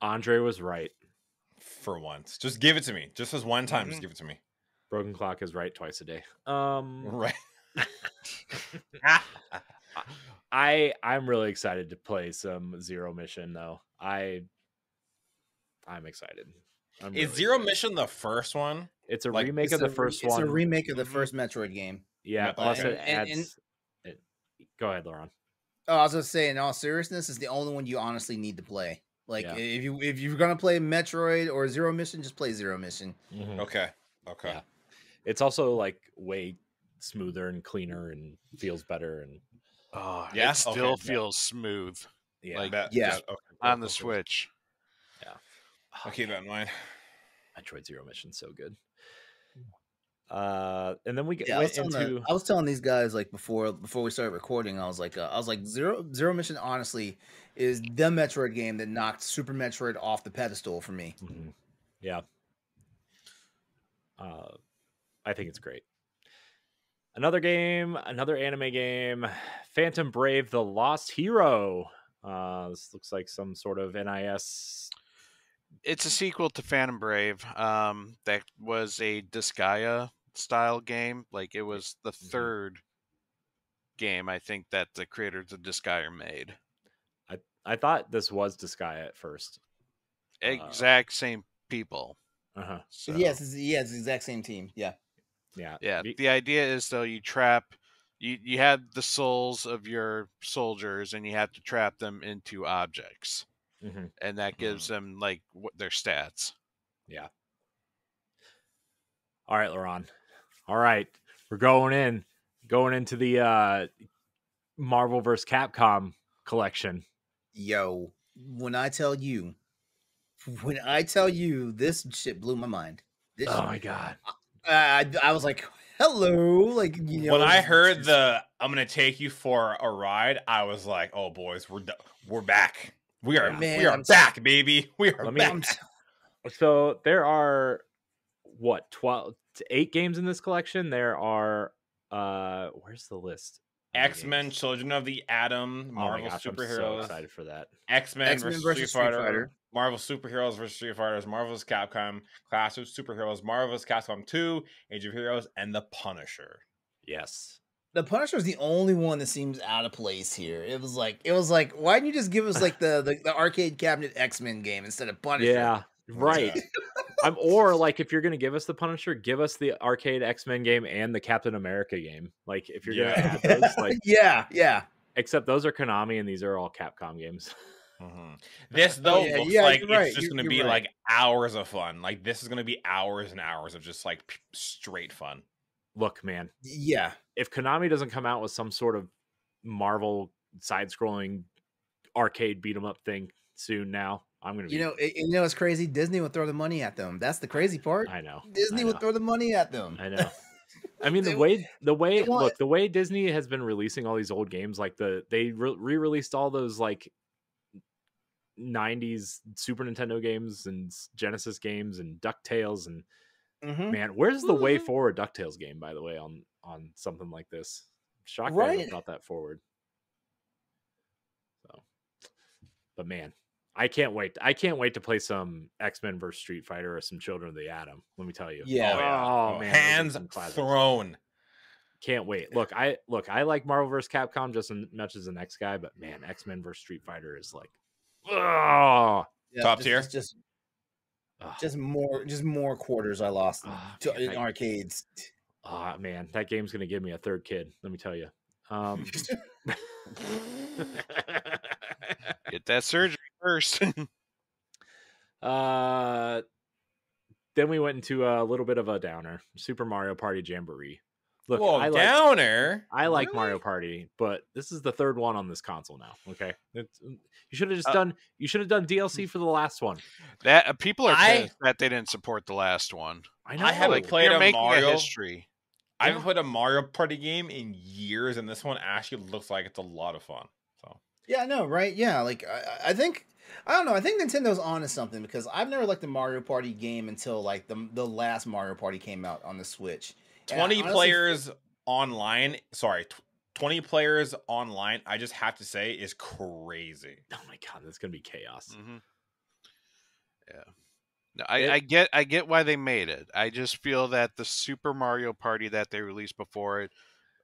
Andre was right. For once, just give it to me. Just as one time, just Mhm. give it to me. Broken clock is right twice a day. Um, Right. I I'm really excited to play some Zero Mission though. I I'm excited. I'm Is really Zero excited. Mission the first one? It's a like, remake It's of the a re- first It's one. It's a remake of the Mhm. first Metroid game. yeah, Yeah, plus okay. it And- and- adds. it, go ahead, LeRon. Oh, I was gonna say, in all seriousness, it's the only one you honestly need to play. Like, Yeah. if you if you're gonna play Metroid or Zero Mission, just play Zero Mission. Okay. Okay. Yeah. It's also like way smoother and cleaner and feels better and Oh, Yeah? it still Okay, yeah. feels smooth yeah. Like, Bet. Yeah. Bet. Okay, on the cool, cool. Switch. I'll keep that in mind. Metroid Zero Mission so good. Uh, and then we get, Yeah, I was, went telling the- into I was telling these guys like before before we started recording, I was like, uh, I was like, Zero Zero Mission honestly is the Metroid game that knocked Super Metroid off the pedestal for me. Mhm. Yeah. Uh, I think it's great. Another game, another anime game, Phantom Brave: The Lost Hero. Uh, this looks like some sort of NIS. It's a sequel to Phantom Brave. Um, that was a Disgaea style game. Like it was the Mhm. third game I think that the creators of Disgaea made. I thought this was Disgaea at first. Uh, Exact same people. Uh huh. So, Yes, it's, yeah, it's the exact same team. Yeah. Yeah. Yeah. Be- The idea is though you trap you you have the souls of your soldiers and you have to trap them into objects. mhm. And that gives them like what their stats. Yeah. All right, LeRon. All right, we're going in, going into the uh Marvel vs. Capcom collection. Yo, when I tell you, when I tell you, this shit blew my mind. This, Oh my god. I, I was like, hello, like you know. when I heard the "I'm gonna take you for a ride," I was like, "Oh, boys, we're do- we're back. We are Man, we are I'm s- back, baby. We are Let me- back." I'm t- So there are what 12 8 games in this collection. There are uh where's the list? Of the X Men. Children of the Atom, Oh my Marvel gosh, I'm so excited for that. X Men X-Men versus, versus Street Street Fighter, Fighter. Marvel superheroes versus Street Fighters, Marvel's Capcom, Clash of Superheroes, Marvel's Capcom 2, Age of Heroes, and The Punisher. Yes. the Punisher is the only one that seems out of place here. It was like, it was like, why didn't you just give us like the the, the arcade cabinet X Men game instead of Punisher? Yeah. Right. Yeah. I'm or like if you're gonna give us the Punisher, give us the arcade X Men game and the Captain America game. Like if you're Yeah. gonna add those, like yeah, yeah. except those are Konami and these are all Capcom games. Mhm. This though yeah, looks yeah, like you're right, it's just you're- going to you're be right. like hours of fun. Like this is going to be hours and hours of just like p- straight fun. Look, man, Yeah. if Konami doesn't come out with some sort of Marvel side-scrolling arcade beat 'em up thing soon, now I'm gonna be. You know, it, you know it's crazy. Disney would throw the money at them. That's the crazy part. I know. Disney I would throw the money at them. I know. I mean, the way the way look the way Disney has been releasing all these old games, like the they re- re-released all those like '90s Super Nintendo games and Genesis games and Ducktales and Mhm. man, where's the way Mhm. forward Ducktales game by the way on on something like this? Shocked Right. haven't brought that forward. So, but man, I can't wait. I can't wait to play some X Men versus Street Fighter or some Children of the Atom. Let me tell you. Yeah. Oh, yeah. Oh, Oh, man, hands thrown. Can't wait. Look, I look. I like Marvel versus Capcom just as much as the next guy, but man, X Men versus Street Fighter is like, oh, Yeah, Top just, tier? Just, just just more just more quarters I lost in, Ah, to, man, in I- arcades. oh man, that game's gonna give me a third kid. Let me tell you. Um, Get that surgery first. uh, then we went into a little bit of a downer. Super Mario Party Jamboree. Look, Whoa, I like downer. I like Really? Mario Party, but this is the third one on this console now. Okay, It's- you should have just Uh, done. You should have done DLC for the last one. that uh, people are I- that they didn't support the last one. I know. I haven't Like played a Mario- a history. I haven't Yeah. played a Mario Party game in years, and this one actually looks like it's a lot of fun. So Yeah, I know, right? Yeah, like I, I- I think I don't know. I think Nintendo's on to something because I've never liked the Mario Party game until like the the last Mario Party came out on the Switch. And twenty honestly- players online. Sorry, tw- 20 players online, I just have to say, is crazy. Oh my god, that's gonna be chaos. hmm Yeah. No, I, It- I get I get why they made it. I just feel that the Super Mario Party that they released before it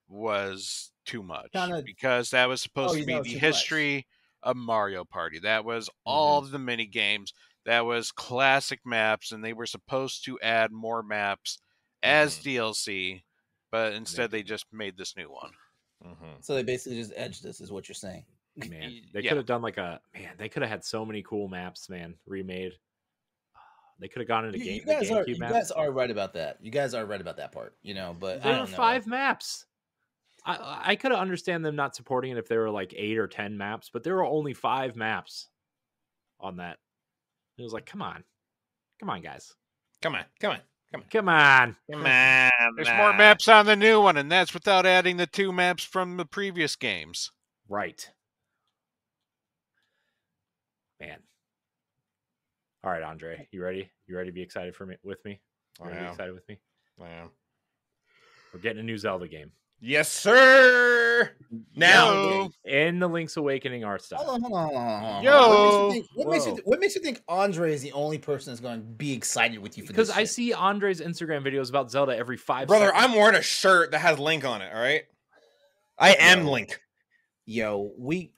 was too much Kinda- because that was supposed Oh, to be know, the history much. History of Mario Party. That was all Mm-hmm. of the mini games. That was classic maps, and they were supposed to add more maps as Mm-hmm. Mhm. DLC, but instead they just made this new one. hmm So they basically just edged this, is what you're saying. Man, they yeah. could have done like a man. They could have had so many cool maps, man. Remade. They could have gone into You, game. you guys are you guys are right about that. You guys are right about that part. You know, but I There don't were know. five maps. I I could understand them not supporting it if there were like eight or ten maps, but there were only five maps on that. It was like, come on, come on, guys, Come on, come on, come on, come on. come on. There's more maps on the new one, and that's without adding the two maps from the previous games. Right, man. All right, Andre, you ready? You ready to be excited for me with me? You to be excited with me? I am. We're getting a new Zelda game Yes, sir. Now, Yo. in the Link's Awakening art style. Hold on, hold on, hold on, hold on. Yo. What makes, you think, what, makes you th- what makes you think Andre is the only person that's going to be excited with you for this? Because? I shit? see Andre's Instagram videos about Zelda every five. brother, seconds. I'm wearing a shirt that has Link on it. All right, I am Yo. Link. yo, we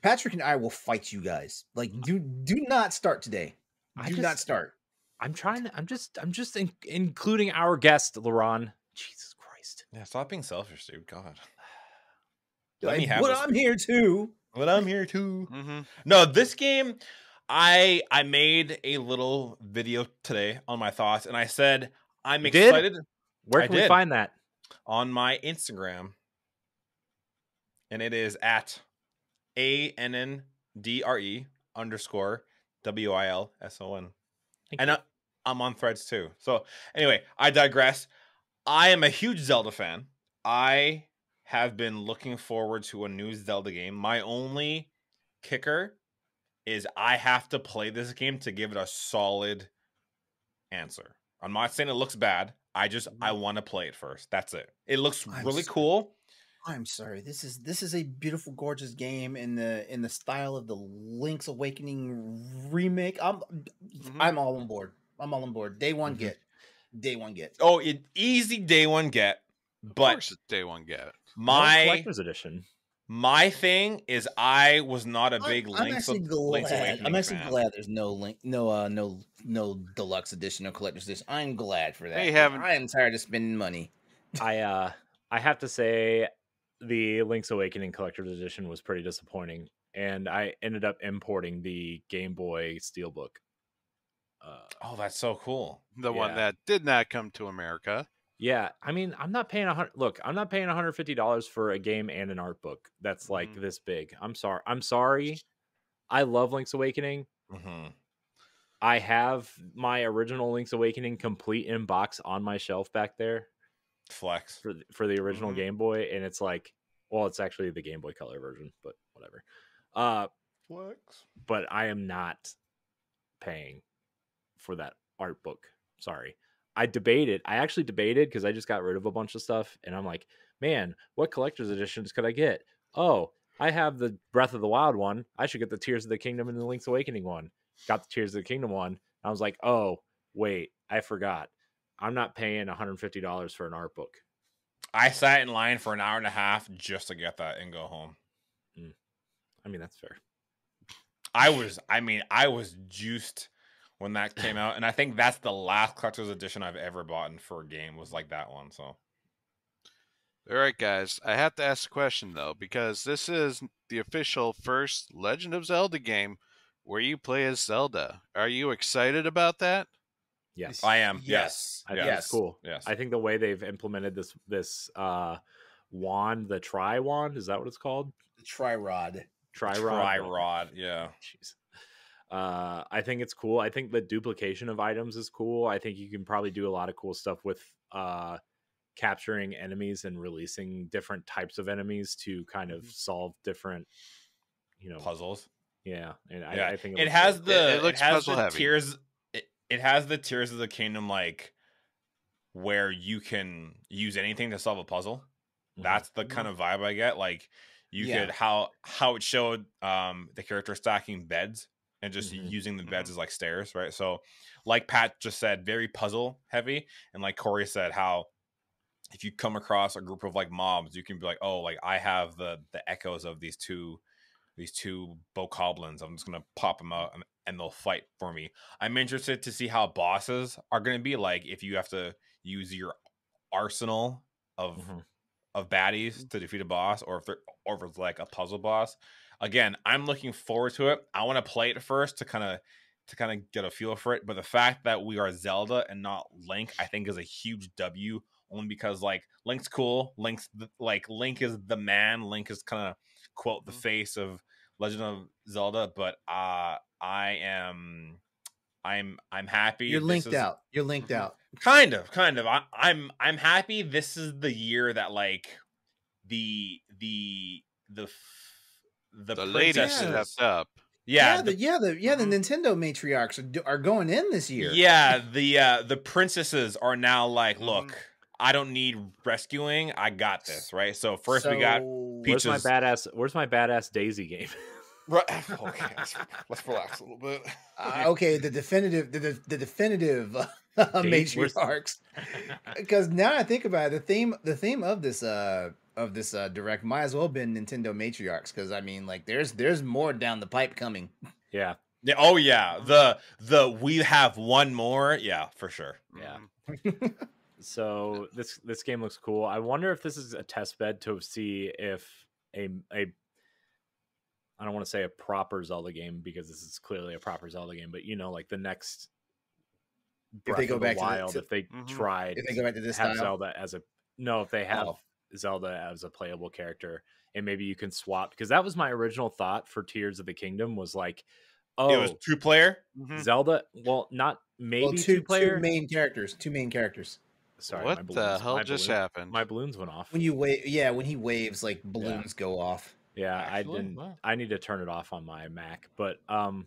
Patrick and I will fight you guys. Like, do do not start today. I Do just- not start. I'm trying to. I'm just. I'm just in, including our guest, LeRon. Jesus Christ. Yeah, stop being selfish, dude. God. Let me have but this. I'm here too. But I'm here too. Mm-hmm. No, this game, I I made a little video today on my thoughts, and I said I'm You did? excited Where I can we did. find that? on my Instagram, and it is at a n n d r e underscore w i l s o n. And. I, I'm on Threads too. So anyway, I digress. I am a huge Zelda fan. I have been looking forward to a new Zelda game. My only kicker is I have to play this game to give it a solid answer. I'm not saying it looks bad. I just I want to play it first. That's it. It looks I'm really sorry. cool. I'm sorry. This is this is a beautiful, gorgeous game in the in the style of the Link's Awakening remake. I'm I'm all on board. I'm all on board. Day one Mhm. get. Day one get. Oh, it easy day one get. Of But course, day one get. My collector's edition. my thing is I was not a I'm- big I'm, Link's, actually Link's glad. Awakening I'm actually fan. glad there's no link, no uh, no no deluxe edition, no collector's edition. I'm glad for that. They 'cause haven't- I am tired of spending money. I uh I have to say the Link's Awakening collector's edition was pretty disappointing, and I ended up importing the Game Boy Steelbook. Uh, Oh, that's so cool. The one that did not come to America. yeah, I mean, I'm not paying a hundred. Look, I'm not paying 150 dollars for a game and an art book that's like Mhm. this big. I'm sorry. I'm sorry. I love Link's Awakening. hmm I have my original Link's Awakening complete in box on my shelf back there Flex. for the, for the original Mhm. Game Boy, and it's like, well, it's actually the Game Boy Color version, but whatever. Uh, Flex. but I am not paying for that art book. Sorry. I debated. I actually debated because I just got rid of a bunch of stuff, and I'm like, man, what collector's editions could I get? Oh, I have the Breath of the Wild one. I should get the Tears of the Kingdom and the Link's Awakening one. Got the Tears of the Kingdom one. I was like, oh, wait, I forgot. I'm not paying $150 for an art book. I sat in line for an hour and a half just to get that and go home. Mm. I mean, that's fair. I was, I mean, I was juiced when that came out, and I think that's the last collector's edition I've ever bought in for a game was like that one. So All right, guys. I have to ask a question though, because this is the official first Legend of Zelda game where you play as Zelda. Are you excited about that? Yes. I am. Yes. Yes. I think yes. it's cool. Yes. I think the way they've implemented this this uh wand, the tri wand, is that what it's called? Tri rod. Tri Try rod. rod. Yeah. Jeez. Uh, I think it's cool. I think the duplication of items is cool. I think you can probably do a lot of cool stuff with uh capturing enemies and releasing different types of enemies to kind of solve different, you know, Puzzles. yeah. And Yeah. I, I think It looks has good. the It- it it, looks has puzzle the heavy. tears. It, it has the tears of the kingdom like where you can use anything to solve a puzzle. Mhm. That's the kind of vibe I get. Like you Yeah. could how how it showed um the character stacking beds and just Mhm. using the beds as like stairs, right? So like Pat just said, very puzzle heavy, and like Corey said, how if you come across a group of like mobs, you can be like, oh, like I have the the echoes of these two these two bokoblins. I'm just gonna pop them out and, and they'll fight for me. I'm interested to see how bosses are gonna be like if you have to use your arsenal of Mhm. of baddies to defeat a boss, or if they're or if it's like a puzzle boss. Again, I'm looking forward to it. I want to play it first to kind of to kind of get a feel for it. But the fact that we are Zelda and not Link, I think, is a huge W. Only because like Link's cool. Link's the, like Link is the man. Link is kind of quote the face of Legend of Zelda. But uh I am I'm I'm happy. You're linked is- out. You're linked out. kind of kind of I, i'm i'm happy this is the year that like the the the the, The ladies princesses- stepped up. yeah Yeah, the, the, yeah, the yeah, the Mhm. Nintendo matriarchs are, are going in this year. yeah the uh the princesses are now like Mhm. look i don't need rescuing i got this right so first we got So- Where's my badass? Where's my badass Daisy game? right okay let's, let's relax a little bit Uh, okay, the definitive, the, the, the definitive uh, Dave, where's- matriarchs. Because now I think about it, the theme, the theme of this, uh, of this uh, direct might as well have been Nintendo matriarchs. Because I mean, like, there's there's more down the pipe coming. yeah, yeah, oh yeah the the we have one more yeah for sure Yeah. Mhm. so this this game looks cool. I wonder if this is a test bed to see if a a I don't want to say a proper Zelda game because this is clearly a proper Zelda game, but you know, like the next if they go of the back to the- Wild, to- if they Mhm. tried If they go back to this have style, Zelda as a no, if they have Oh. Zelda as a playable character, and maybe you can swap because that was my original thought for Tears of the Kingdom was like, oh, it was two player Mhm. Zelda. Well, not maybe well, two, two, player. two main characters, two main characters. Sorry, what my the hell my just balloon- happened? My balloons went off. When you wave, yeah, when he waves, like balloons go off. Yeah, Actually? I didn't. Wow. I need to turn it off on my Mac, but um,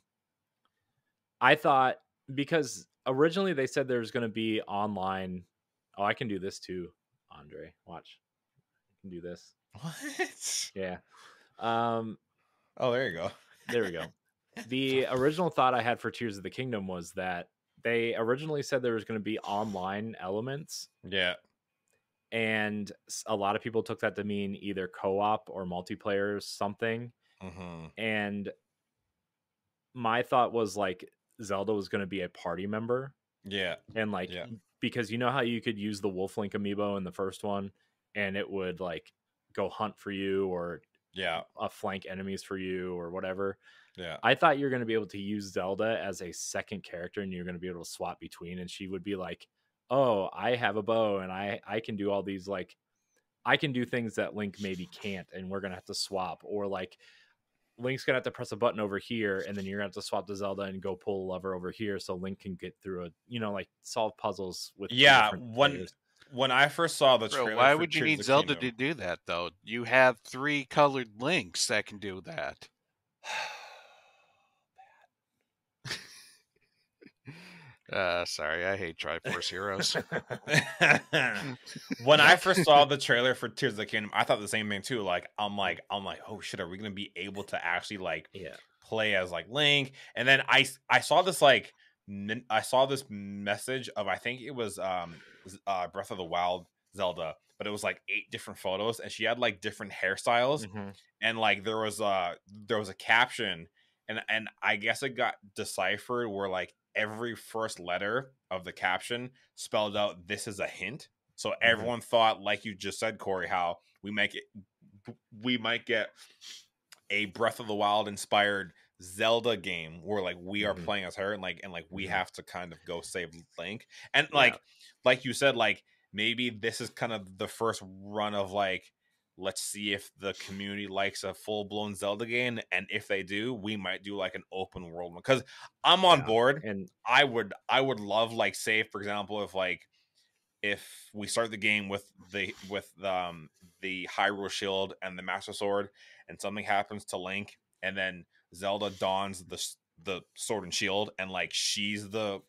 I thought because originally they said there's going to be online. Oh, I can do this too, Andre. Watch, I can do this. what Yeah. Um, oh there you go there we go. The original thought I had for Tears of the Kingdom was that they originally said there was going to be online elements, yeah and a lot of people took that to mean either co-op or multiplayer or something. hmm and my thought was like Zelda was going to be a party member yeah and like Yeah. because you know how you could use the Wolf Link amiibo in the first one and it would like go hunt for you or yeah uh, flank enemies for you or whatever. yeah I thought you were going to be able to use Zelda as a second character and you're going to be able to swap between and she would be like, "Oh, I have a bow and I I can do all these like I can do things that Link maybe can't and we're going to have to swap or like Link's going to have to press a button over here and then you're going to have to swap to Zelda and go pull a lever over here so Link can get through a, you know, like solve puzzles with Yeah, one- players. When I first saw the Bro, trailer, why for would you Tears of need Zelda Kingdom- to do that though? You have three colored links that can do that. Uh, sorry, I hate Triforce Heroes. when I first saw the trailer for Tears of the Kingdom, I thought the same thing too. Like, I'm like, I'm like, oh shit, are we gonna be able to actually like Yeah. play as like Link? And then I I saw this like I saw this message of I think it was um z- uh Breath of the Wild Zelda, but it was like eight different photos, and she had like different hairstyles, Mhm. and like there was a there was a caption and and i guess it got deciphered where like every first letter of the caption spelled out this is a hint so everyone thought like you just said corey how we make it we might get a breath of the wild inspired zelda game where like we are Mhm. playing as her and like and like we Mhm. have to kind of go save link and Yeah. like like you said like maybe this is kind of the first run of like let's see if the community likes a full-blown zelda game and if they do we might do like an open world one because i'm on Yeah. board And i would i would love like say for example if like if we start the game with the with um the hyrule shield and the master sword and something happens to link and then zelda dons the the sword and shield and like she's the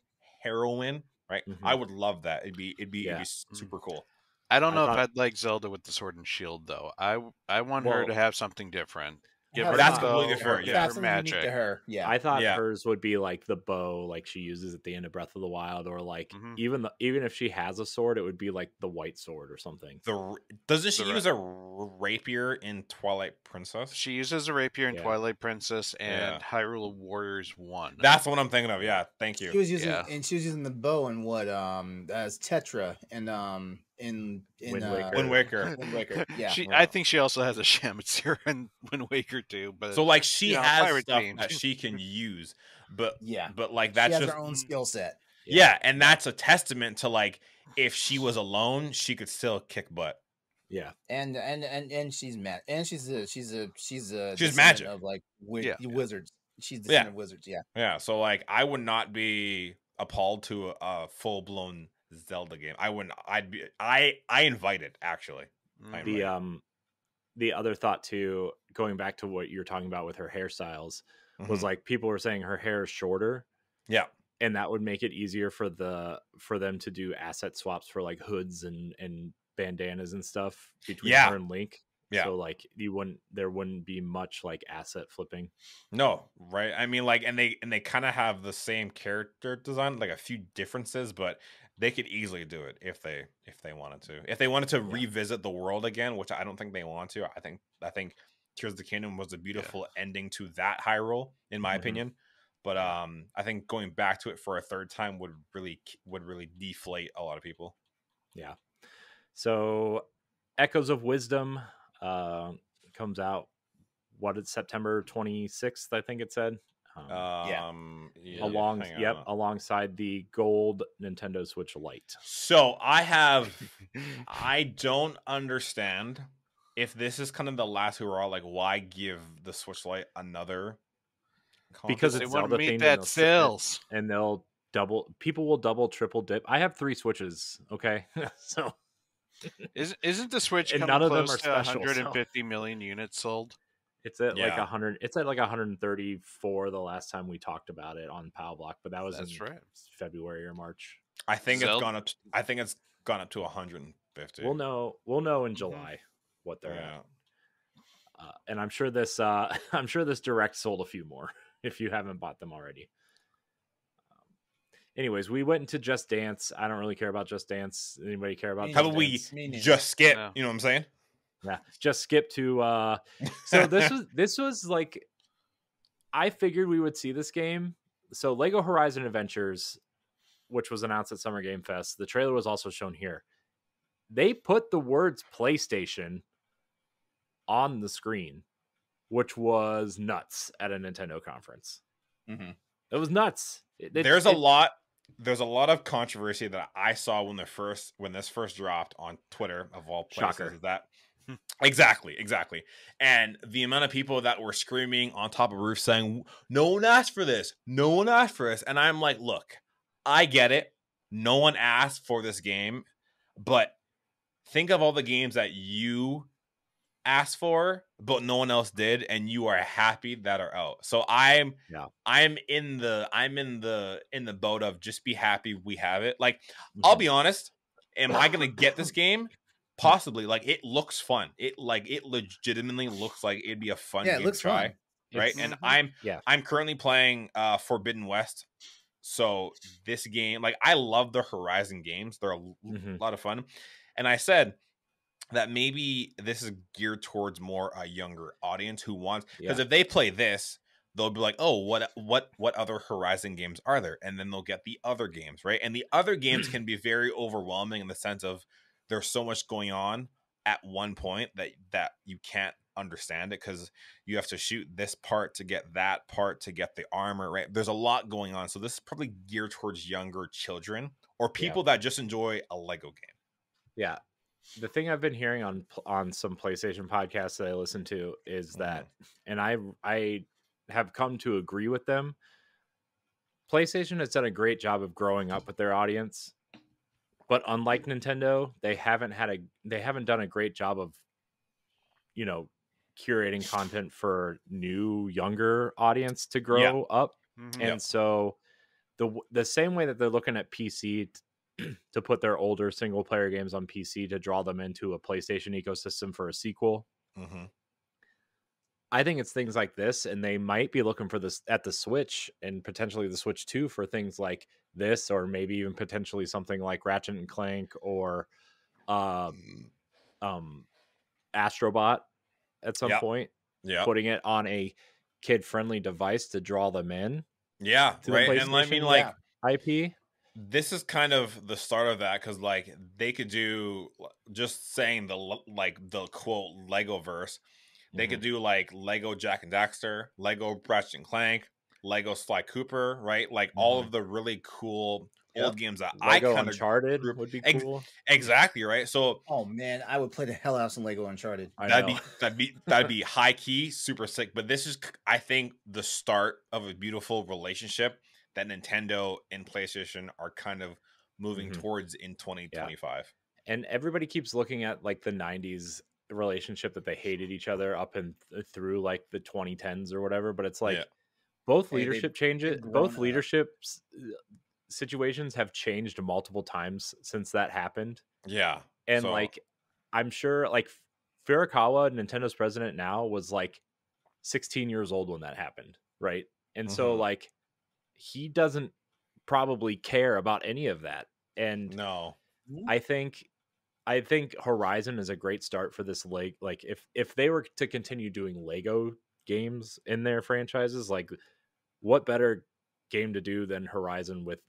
heroine right i Mhm. would love that it'd be it'd be it'd be super cool I don't I know thought- if I'd like Zelda with the sword and shield though. I I want her to have something different. Give Have her That's completely or fair, yeah. her magic. to her. Yeah. I thought Yeah. hers would be like the bow, like she uses at the end of Breath of the Wild, or like Mhm. even the, even if she has a sword, it would be like the white sword or something. The doesn't she The ra- use a r- rapier in Twilight Princess? She uses a rapier in Yeah. Twilight Princess and Yeah. Hyrule Warriors One. That's what I'm thinking of. Yeah, thank you. She was using Yeah. and she was using the bow and what um as Tetra and um in in Wind uh, Wind Waker. Wind Waker. Yeah. she, yeah. I think she also has a Shamitsura in Wind Waker too. But So like she you know, has stuff themed. that she can use, but yeah. but like She that's has just her own skill set. yeah, and that's a testament to like if she was alone, she could still kick butt. Yeah, And and and and she's mad. And she's a she's a she's a She's magic. of like wi- Yeah. wizards. She's the Yeah. of wizards. Yeah. Yeah, so like I would not be appalled to a, a full blown Zelda game. I wouldn't. I'd be. I I invite it actually. mm, the Right. um, the other thought too, going back to what you're talking about with her hairstyles, was Mhm. like people were saying her hair is shorter, yeah, and that would make it easier for the for them to do asset swaps for like hoods and and bandanas and stuff between Yeah. her and Link. Yeah. So like you wouldn't there wouldn't be much like asset flipping. no, right. I mean, like, and they and they kind of have the same character design, like a few differences, but they could easily do it if they if they wanted to. If they wanted to Yeah. revisit the world again, which I don't think they want to. I think I think Tears of the Kingdom was a beautiful ending to that Hyrule, in my Mhm. opinion. But um, I think going back to it for a third time would really would really deflate a lot of people. Yeah. So Echoes of Wisdom uh comes out what it's September 26th, I think it said. Um, Yeah. Um, yeah, along hang yep, on. alongside the gold Nintendo Switch Lite. So I have I don't understand if this is kind of the last hurrah. Like, why give the Switch Lite another? Because it's want Zelda to themed meet and that they'll sales. and they'll double people will double triple dip. I have 3 switches, okay? so Isn't isn't the Switch And coming none of them close are to special, so- 150 million units sold? It's at like Yeah. a hundred. It's at like 134 the last time we talked about it on Pow Block, but that was That's in right. February or March. I think it's Zelda- gone up. To, I think it's gone up to 150. We'll know. We'll know Mm-hmm. in July what they're Yeah. at, uh, and I'm sure this. Uh, I'm sure this direct sold a few more if you haven't bought them already. Um, anyways, we went into Just Dance. I don't really care about Just Dance. Anybody care about? Me How about we Dance? Me just skip? You know what I'm saying? Yeah, just skip to. uh So this was this was like, I figured we would see this game. So Lego Horizon Adventures, which was announced at Summer Game Fest, the trailer was also shown here. They put the words PlayStation on the screen, which was nuts at a Nintendo conference. Mhm. It was nuts. It- it- there's a lot. There's a lot of controversy that I saw when the first when this first dropped on Twitter of all places. Shocker. Is that exactly, exactly, and the amount of people that were screaming on top of roofs saying, "No one asked for this. No one asked for this," and I'm like, "Look, I get it. No one asked for this game, but think of all the games that you asked for, but no one else did, and you are happy that are out. So I'm Yeah. I'm in the I'm in the in the boat of just be happy we have it. Like I'll Mhm. be honest, am I gonna get this game? Possibly. Like it looks fun. It like it legitimately looks like it'd be a fun Yeah, game it looks to try. fun. Right. It's- And Mhm. I'm Yeah. I'm currently playing uh Forbidden West. So this game, like I love the Horizon games. They're a l- Mhm. lot of fun. And I said that maybe this is geared towards more a younger audience who wants because Yeah. if they play this, they'll be like, "Oh, what what what other Horizon games are there?" And then they'll get the other games, right? And the other games can be very overwhelming in the sense of there's so much going on at one point that that you can't understand it because you have to shoot this part to get that part to get the armor right there's a lot going on so this is probably geared towards younger children or people that just enjoy a lego game Yeah. The thing I've been hearing on on some PlayStation podcasts that I listen to is mm-hmm. that and I I have come to agree with them. PlayStation has done a great job of growing up with their audience. But unlike Nintendo, they haven't had a they haven't done a great job of you know curating content for new younger audience to grow up. Mhm. And so the the same way that they're looking at PC t- to put their older single player games on PC to draw them into a PlayStation ecosystem for a sequel. Mhm. I think it's things like this, and they might be looking for this at the Switch and potentially the Switch 2 for things like this, or maybe even potentially something like Ratchet and Clank or um, um, Astrobot at some Yep. point, Yeah. putting it on a kid friendly device to draw them in Yeah. Right. And I mean, like, yeah. IP. this is kind of the start of that because like they could do just saying the like the quote lego verse they Mm-hmm. could do like lego jack and daxter lego ratchet and clank lego sly cooper right like all of the really cool Yep. old games that Mm-hmm. Lego i kind of Uncharted would be Ex- cool. exactly right so Oh man, I would play the hell out of some Lego Uncharted. I that'd be that'd be that'd be high key super sick but this is I think the start of a beautiful relationship that nintendo and playstation are kind of moving Mhm. towards in 2025 and everybody keeps looking at like the 90s relationship that they hated each other up and th- through like the 2010s or whatever but it's like Yeah. both Hey, leadership changes they've both leadership s- uh, situations have changed multiple times since that happened yeah and So- like i'm sure like Furukawa, Nintendo's president now, was like 16 years old when that happened, right? And so Mhm. like he doesn't probably care about any of that. And no I think I think Horizon is a great start for this leg like if if they were to continue doing Lego games in their franchises like what better game to do than Horizon with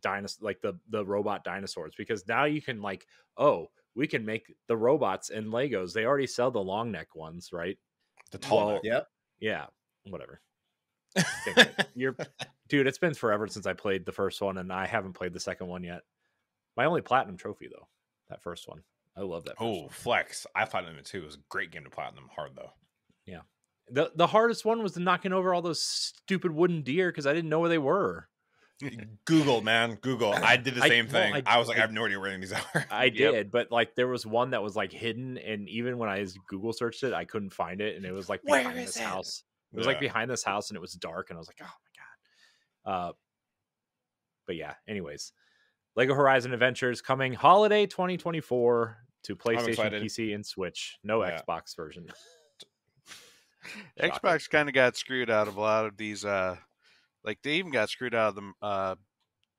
dinos like the the robot dinosaurs? Because now you can like oh we can make the robots in Legos. They already sell the long neck ones right? The tall Well. Yep. yeah whatever. You're dude it's been forever since I played the first one and I haven't played the second one yet. My only platinum trophy though that first one I love that Oh, one. flex! I platinum it too. It was a great game to platinum. Hard though. Yeah. the the hardest one was knocking over all those stupid wooden deer because I didn't know where they were. Google, man, Google. I did the I- same well, thing. I- I, was like, I, I- have no idea where these are. I Yep. did, but like there was one that was like hidden, and even when I Google searched it, I couldn't find it, and it was like Where behind is this it? house. It was like behind this house, and it was dark, and I was like, oh my god. Uh, but yeah. Anyways, Lego Horizon Adventures coming holiday 2024 to PlayStation. PC, and Switch. No Yeah. Xbox version. Xbox kind of got screwed out of a lot of these. Uh, like they even got screwed out of the uh,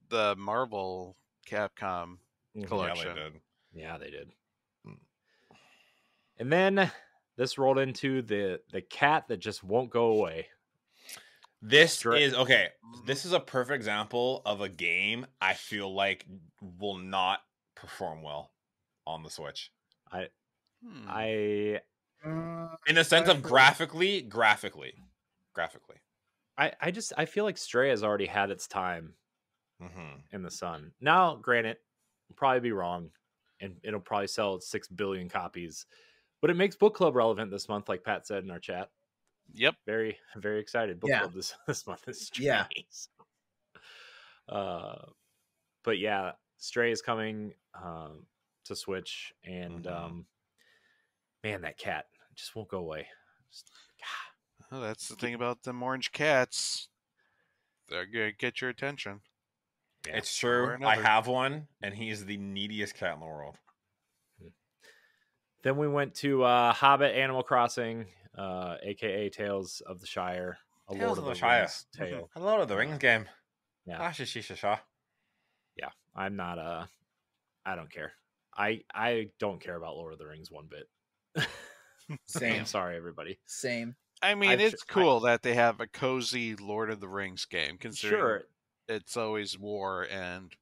the Marvel Capcom Mhm. Yeah, collection. they did. Yeah, they did. Mm. And then this rolled into the the cat that just won't go away. This Stra- is okay. This is a perfect example of a game I feel like will not perform well on the Switch. Hmm. I In the sense of graphically, graphically, graphically. I I just I feel like Stray has already had its time hmm in the sun. Now, granted, I'll probably be wrong, and it'll probably sell six billion copies, but it makes book club relevant this month, like Pat said in our chat. Yep. Very very excited. Book Yeah. club this this month is Stray. Yeah. Uh, but yeah, Stray is coming um, to Switch, and Mhm. um, man, that cat just won't go away. Just- Well, that's the thing about them orange cats. They're gonna get your attention. Yeah. It's true. I have one, and he's the neediest cat in the world. Then we went to uh, Hobbit Animal Crossing, uh, aka Tales of the Shire. A Tales Lord of of the the Shire. Rings tale. Hello to the Rings game. Yeah. Ah. Yeah, I'm not. Uh, I don't care. I I don't care about Lord of the Rings one bit. Same. I'm sorry, everybody. Same. I mean, I've it's tr- I- cool that they have a cozy Lord of the Rings game, considering Sure, it's always war and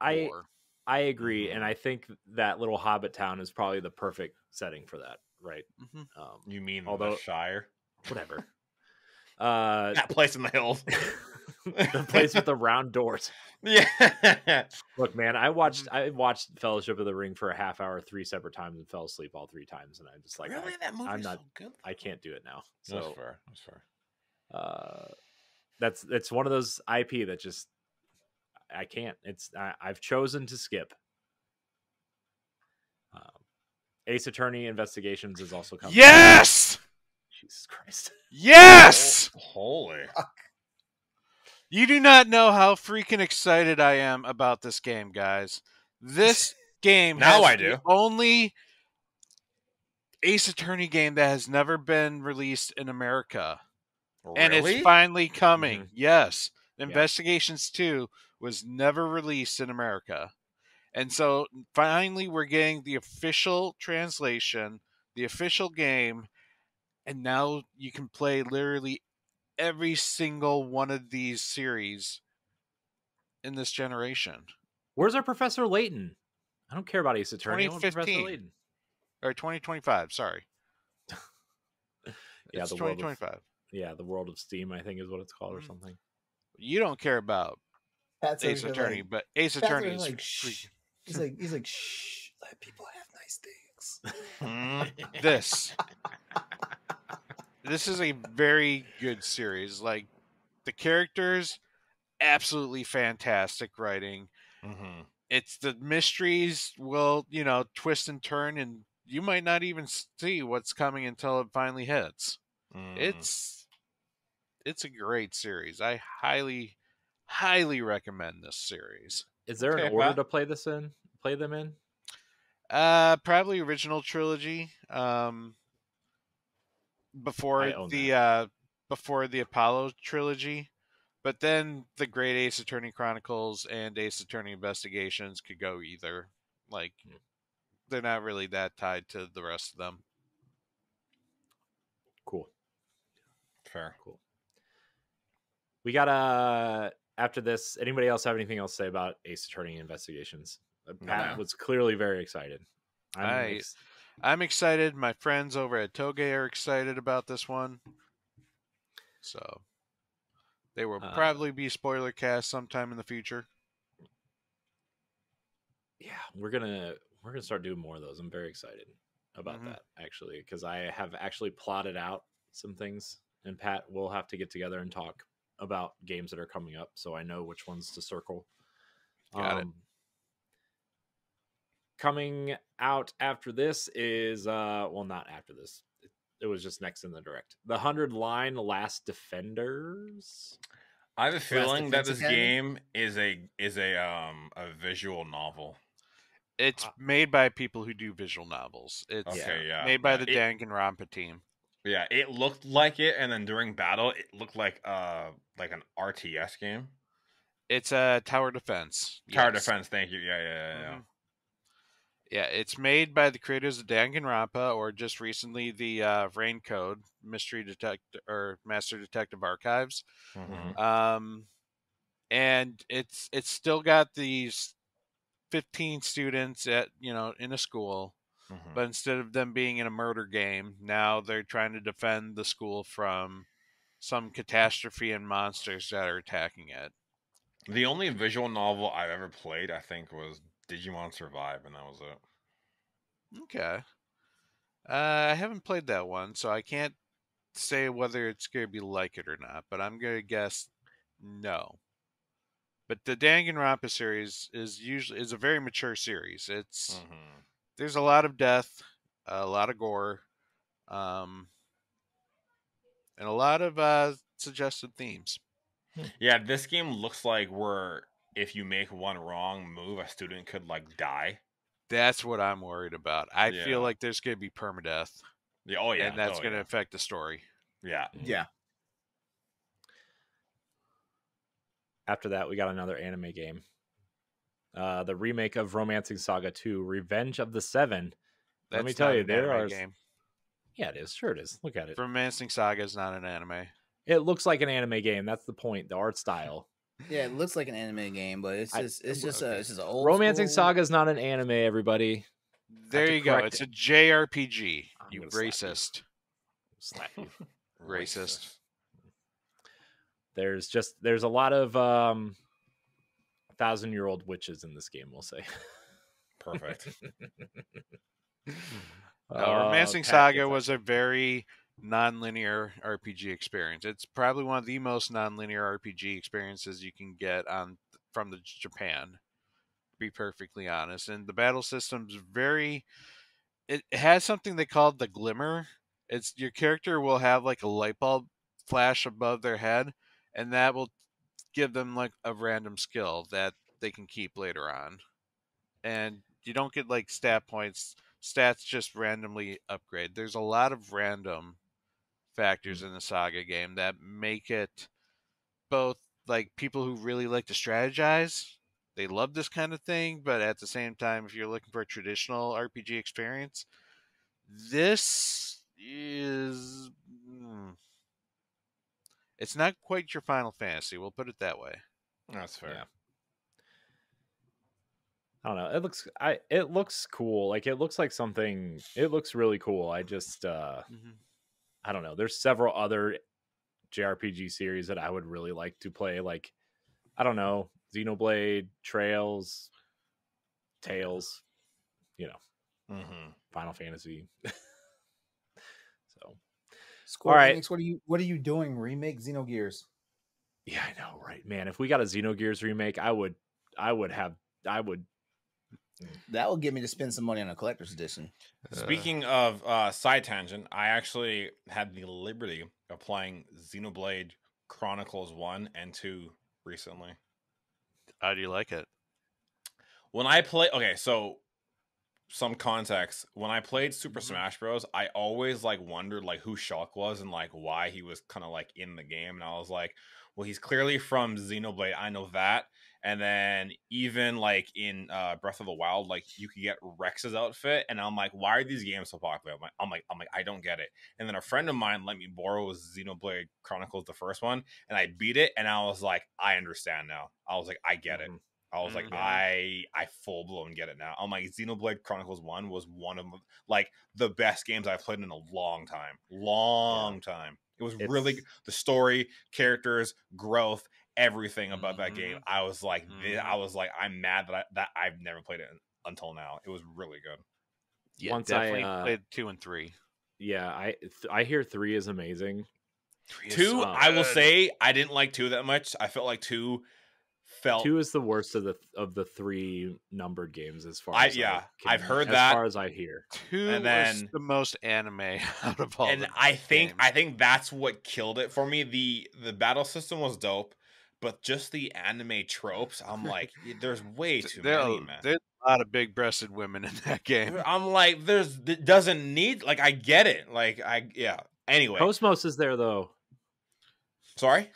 I war. I agree, Mhm. and I think that little Hobbit town is probably the perfect setting for that. Right? Mhm. Um, You mean Although- the Shire? whatever. uh, That place in the hills. the place with the round doors. yeah. Look, man, I watched I watched Fellowship of the Ring for a half hour three separate times and fell asleep all three times, and I'm just like, really, I, that movie's not- so good. I can't do it now. That's So fair. That's fair. uh, that's it's one of those IP that just I can't. It's I, I've chosen to skip. Ace Attorney Investigations is also coming. Yes, Jesus Christ. yes. Holy. You do not know how freaking excited I am about this game, guys. This game Now has I the do. only Ace Attorney game that has never been released in America. And it's finally coming. Mhm. Yes. Investigations 2 was never released in America. And so finally we're getting the official translation, the official game, and now you can play literally every single one of these series in this generation. Where's our Professor Layton? I don't care about Ace Attorney. I Professor 2015. Or 2025, sorry. Yeah, it's the world of- 2025. Yeah, the World of Steam, I think is what it's called, or Mhm. something. You don't care about Pat's Ace Attorney, like- but Ace Pat's Attorney here is like, shh. Freaking- He's like, he's like, shh, let people have nice things. Mm. this. this is a very good series. Like the characters, absolutely fantastic writing. Mhm. It's the mysteries will, you know, twist and turn, and you might not even see what's coming until it finally hits. Mm. It's it's a great series. I highly, highly recommend this series. Is there Okay, an order Pat. to play this in? Play them in? Uh, probably original trilogy. Um, before I own the uh before the Apollo trilogy, but then the Great Ace Attorney Chronicles and Ace Attorney Investigations could go either. Like, Hmm. they're not really that tied to the rest of them. Cool. Fair. Cool. We got uh after this. Anybody else have anything else to say about Ace Attorney Investigations? Pat was clearly very excited. I'm I- ex- I'm excited. My friends over at Toge are excited about this one. So, they will Uh, probably be spoiler cast sometime in the future. yeah, we're gonna we're gonna start doing more of those. I'm very excited about Mhm. that actually because I have actually plotted out some things, and Pat will have to get together and talk about games that are coming up, so I know which ones to circle. Got it. Coming out after this is uh well not after this. It, it was just next in the direct. The hundred line last defenders. I have a feeling that this Academy? game is a is a um a visual novel. It's Uh, made by people who do visual novels. It's Okay, yeah. made by yeah. the It- Danganronpa team. Yeah, it looked like it, and then during battle, it looked like uh like an RTS game. It's a tower defense. Tower yes. defense. Thank you. Yeah, yeah, yeah. yeah. Yeah, it's made by the creators of Danganronpa, or just recently the uh, Rain Code Mystery Detective or Master Detective Archives. Mhm. Um, and it's it's still got these fifteen students at you know in a school, Mhm. but instead of them being in a murder game, now they're trying to defend the school from some catastrophe and monsters that are attacking it. The only visual novel I've ever played, I think, was Digimon Survive, and that was it. Okay. Uh, I haven't played that one, so I can't say whether it's going to be like it or not, but I'm going to guess no. But the Danganronpa series is usually is a very mature series. It's Mhm. there's a lot of death, a lot of gore, um, and a lot of uh, suggested themes. Yeah, this game looks like where if you make one wrong move, a student could like die. That's what I'm worried about. I Yeah. feel like there's going to be permadeath, Yeah, oh yeah, and that's oh, going to yeah. affect the story. yeah. Yeah. After that, we got another anime game. Uh, the remake of Romancing Saga 2, Revenge of the Seven. Let me tell you, an there anime are- game. Yeah, it is. Sure, it is. Look at it. Romancing Saga is not an anime. It looks like an anime game. That's the point. The art style. Yeah, it looks like an anime game, but it's I- just it's just a it's just an old Romancing school- Saga is not an anime. Everybody, There you go. It's it. a JRPG. I'm You gonna slap you. racist. slap you. Racist. There's just there's a lot of um, thousand year old witches in this game. We'll say. Perfect. No, Uh, Romancing Saga was a very non-linear RPG experience. It's probably one of the most non-linear RPG experiences you can get on from the Japan. To be perfectly honest, and the battle system's very. It has something they call the glimmer. It's your character will have like a light bulb flash above their head, and that will give them like a random skill that they can keep later on. And you don't get like stat points. Stats just randomly upgrade. There's a lot of random factors in the saga game that make it both like people who really like to strategize they love this kind of thing but at the same time if you're looking for a traditional rpg experience this is mm, it's not quite your final fantasy we'll put it that way That's fair. Yeah. I don't know. It looks I it looks cool. Like it looks like something it looks really cool. I just uh I don't know. There's several other JRPG series that I would really like to play like I don't know, Xenoblade, Trails, Tales, you know, Mm-hmm. Final Fantasy. so, Square right. Enix, what are you what are you doing? Remake Xenogears. yeah, I know, right, man. If we got a Xenogears remake, I would I would have I would That will get me to spend some money on a collector's edition. Speaking of uh, side tangent, I actually had the liberty of playing Xenoblade Chronicles 1 and 2 recently. how do you like it When I play, okay, so some context. When I played Super Mhm. Smash Bros, I always like wondered like who Shulk was and like why he was kind of like in the game. And I was like, well, he's clearly from Xenoblade. I know that. And then even like in uh, Breath of the Wild, like you could get Rex's outfit, and I'm like, why are these games so popular? I'm like, I'm like, I'm like, I don't get it. And then a friend of mine let me borrow Xenoblade Chronicles, the first one, and I beat it, and I was like, I understand now. I was like, I get it. I was like, Mhm. I I full blown get it now. I'm like, Xenoblade Chronicles One was one of like the best games I've played in a long time, long time. It was really the story, characters, growth, everything about that game. Mhm. I was like, thi- Mhm. I was like, I'm mad that I, that I've never played it until now. It was really good. yeah Once I, uh, played two and three yeah, I th- I hear 3 is amazing. Three is Two, so I will say, I didn't like two that much. I felt like two felt 2 is the worst of the of the 3 numbered games as far I- as yeah, can- I've heard as that. far as I hear. two and was then- the most anime out of all and the I think games. I think that's what killed it for me. The the battle system was dope, but just the anime tropes, I'm like, there's way too there, many, man. there's a lot of big breasted women in that game I'm like, there's it doesn't need like I get it. Like I yeah. Anyway, Cosmos is there though. sorry.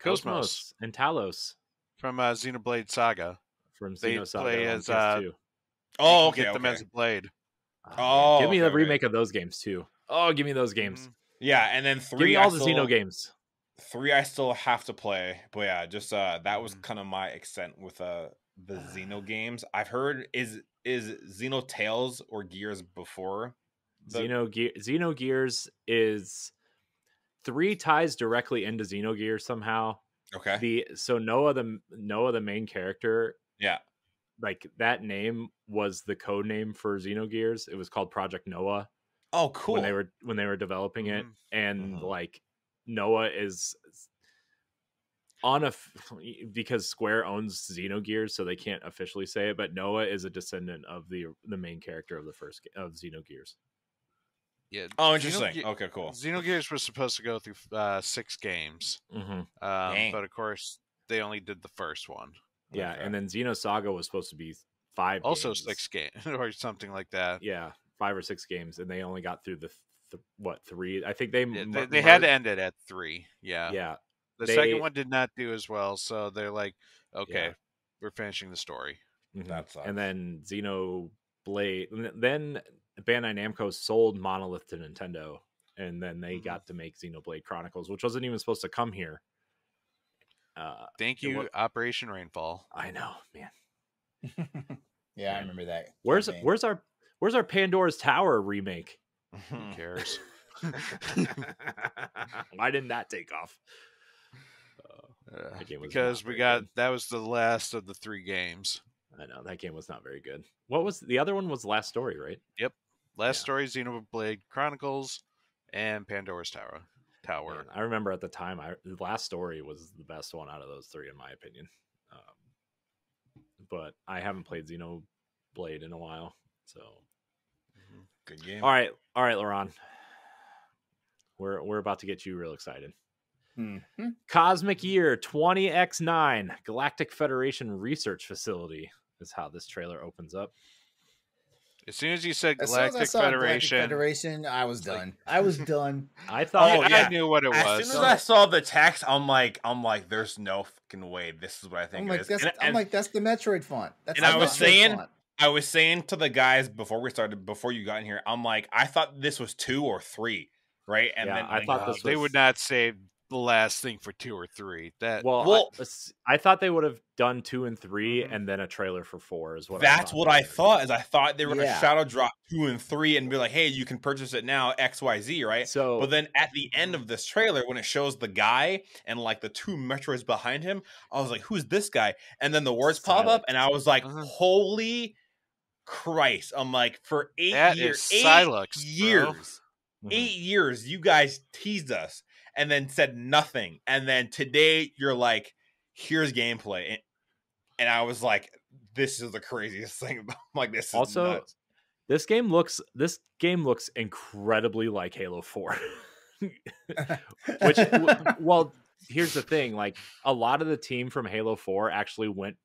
Cosmos, Cosmos. and Talos from uh, Xenoblade Saga. from They Xenosaga play as, uh, PS2. Oh, okay. can get them okay. as a blade. Oh, man. Oh, give me okay, the okay. remake of those games too. Oh, give me those games. Mhm. Yeah, and then three. Give me I all the still- Xeno games. Three, I still have to play, but yeah, just uh, that was Mhm. kind of my extent with uh the Xeno games. I've heard is is Xeno Tales or Gears before the- Xeno Gear, Xenogears is three ties directly into Xenogears somehow. Okay. The so Noah the Noah the main character, yeah. like that name was the code name for Xenogears. It was called Project Noah Oh, cool. when they were when they were developing it, Mhm. and Mhm. like Noah is on a because Square owns Xenogears, so they can't officially say it, but Noah is a descendant of the the main character of the first of Xenogears. Yeah. oh, Xenoge- interesting. okay, cool. Xenogears was supposed to go through uh, six games, Mm-hmm. um, but of course they only did the first one. Yeah, Okay. and then Xenosaga was supposed to be five. Also games. six games or something like that. Yeah, five or six games, and they only got through the th- what three? I think they Yeah, they, they had to end it at three. Yeah. Yeah, The they- second one did not do as well, so they're like, okay, Yeah. we're finishing the story. mhm. That sucks. and then Xenoblade. and th- Then Bandai Namco sold Monolith to Nintendo, and then they Mhm. got to make Xenoblade Chronicles, which wasn't even supposed to come here. Uh, Thank you, wa- Operation Rainfall. I know, man. yeah, I remember that. Where's campaign. where's our where's our Pandora's Tower remake? Who cares? Why didn't that take off? Uh, That because we got good. that was the last of the three games. I know that game was not very good. What was the other one? Was Last Story, right? Last Yeah. story, Xenoblade Chronicles, and Pandora's Tower. Tower. Man, I remember at the time, I the Last Story was the best one out of those three, in my opinion. Um, but I haven't played Xenoblade in a while, so Good game. all right, all right, LeRon, we're we're about to get you real excited. Mhm. Cosmic Year 20X9 Galactic Federation Research Facility is how this trailer opens up. As soon as you said As soon as I Galactic saw Galactic Federation, Federation, I was done. I was done. I thought Oh, I, yeah. I knew what it As was. As soon as I saw the text, I'm like, I'm like, there's no fucking way. This is what I think I'm like, is. that's, And- I'm and like, that's the Metroid font. That's and the I was Metroid saying- font. I was saying to the guys before we started, before you got in here, I'm like, I thought this was two or three, right? And Yeah, then I like, thought Uh, this they would not save the last thing for two or three. That well, Well- I, I thought they would have done two and 3 Mhm. and then a trailer for four is what that's I what I thought. Is I thought they were gonna shadow drop two and three and be like, hey, you can purchase it now, X Y Z, right? So But then at the end of this trailer, when it shows the guy and like the two Metroids behind him, I was like, "Who's this guy?" And then the words pop up, and I was like, Mhm. "Holy Christ!" I'm like, for eight That years, eight bro. years, Mhm. eight years, you guys teased us and then said nothing, and then today you're like, "Here's gameplay," and, and I was like, "This is the craziest thing." I'm like, "This is Also, nuts. this game looks this game looks incredibly like Halo 4. Which w- well, here's the thing, like a lot of the team from Halo 4 actually went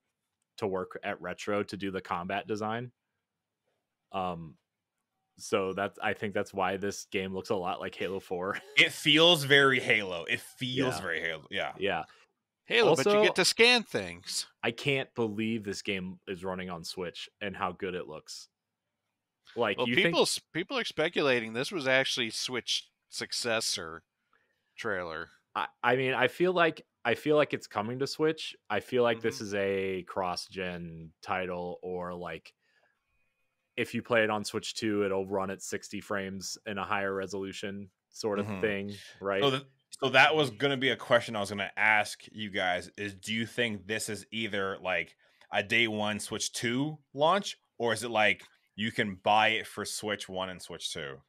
to work at Retro to do the combat design. Um so that's I think that's why this game looks a lot like Halo 4. It feels very Halo. It feels Yeah. very Halo. Yeah." yeah. Halo, but you get to scan things. I can't believe this game is running on Switch and how good it looks. Like Well, you people think people are speculating this was actually Switch successor trailer. I, I mean, I feel like I feel like it's coming to Switch. I feel like this Mhm. is a cross-gen title, or like if you play it on Switch 2, it'll run at 60 frames in a higher resolution sort of Mhm. thing, right? So, th- so that was going to be a question I was going to ask you guys: Is do you think this is either like a day one Switch Two launch, or is it like you can buy it for Switch One and Switch Two?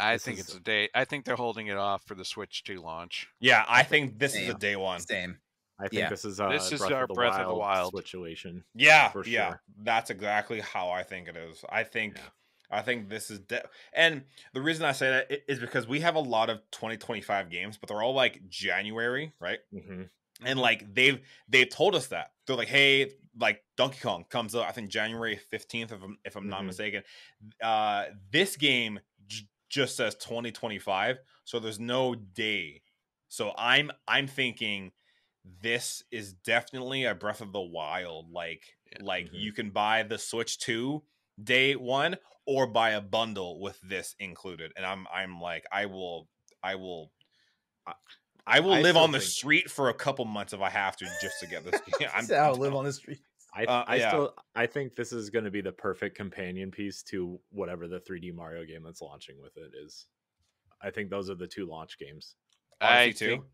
I This think is- it's a day. I think they're holding it off for the Switch 2 launch. Yeah, I think this is a day one. Same. I think yeah. this is a This is Breath, our of Breath Wild of the Wild. situation. Yeah, For yeah, that's exactly how I think it is. I think. Yeah. I think this is de- and the reason I say that is because we have a lot of 2025 games, but they're all like January, right? hmm and like they've they've told us that they're like hey like donkey kong comes out i think january 15th if i'm, if I'm not Mhm. mistaken uh this game j- just says 2025 so there's no day so i'm i'm thinking this is definitely a breath of the wild like Yeah. like Mhm. you can buy the switch 2 day one or buy a bundle with this included and i'm i'm like i will i will I- I will I live on the think- street for a couple months if I have to just to get this game. I'm, That's how I live on the street. I, Uh, I yeah. still I think this is going to be the perfect companion piece to whatever the 3D Mario game that's launching with it is. I think those are the two launch games. I Odyssey too. think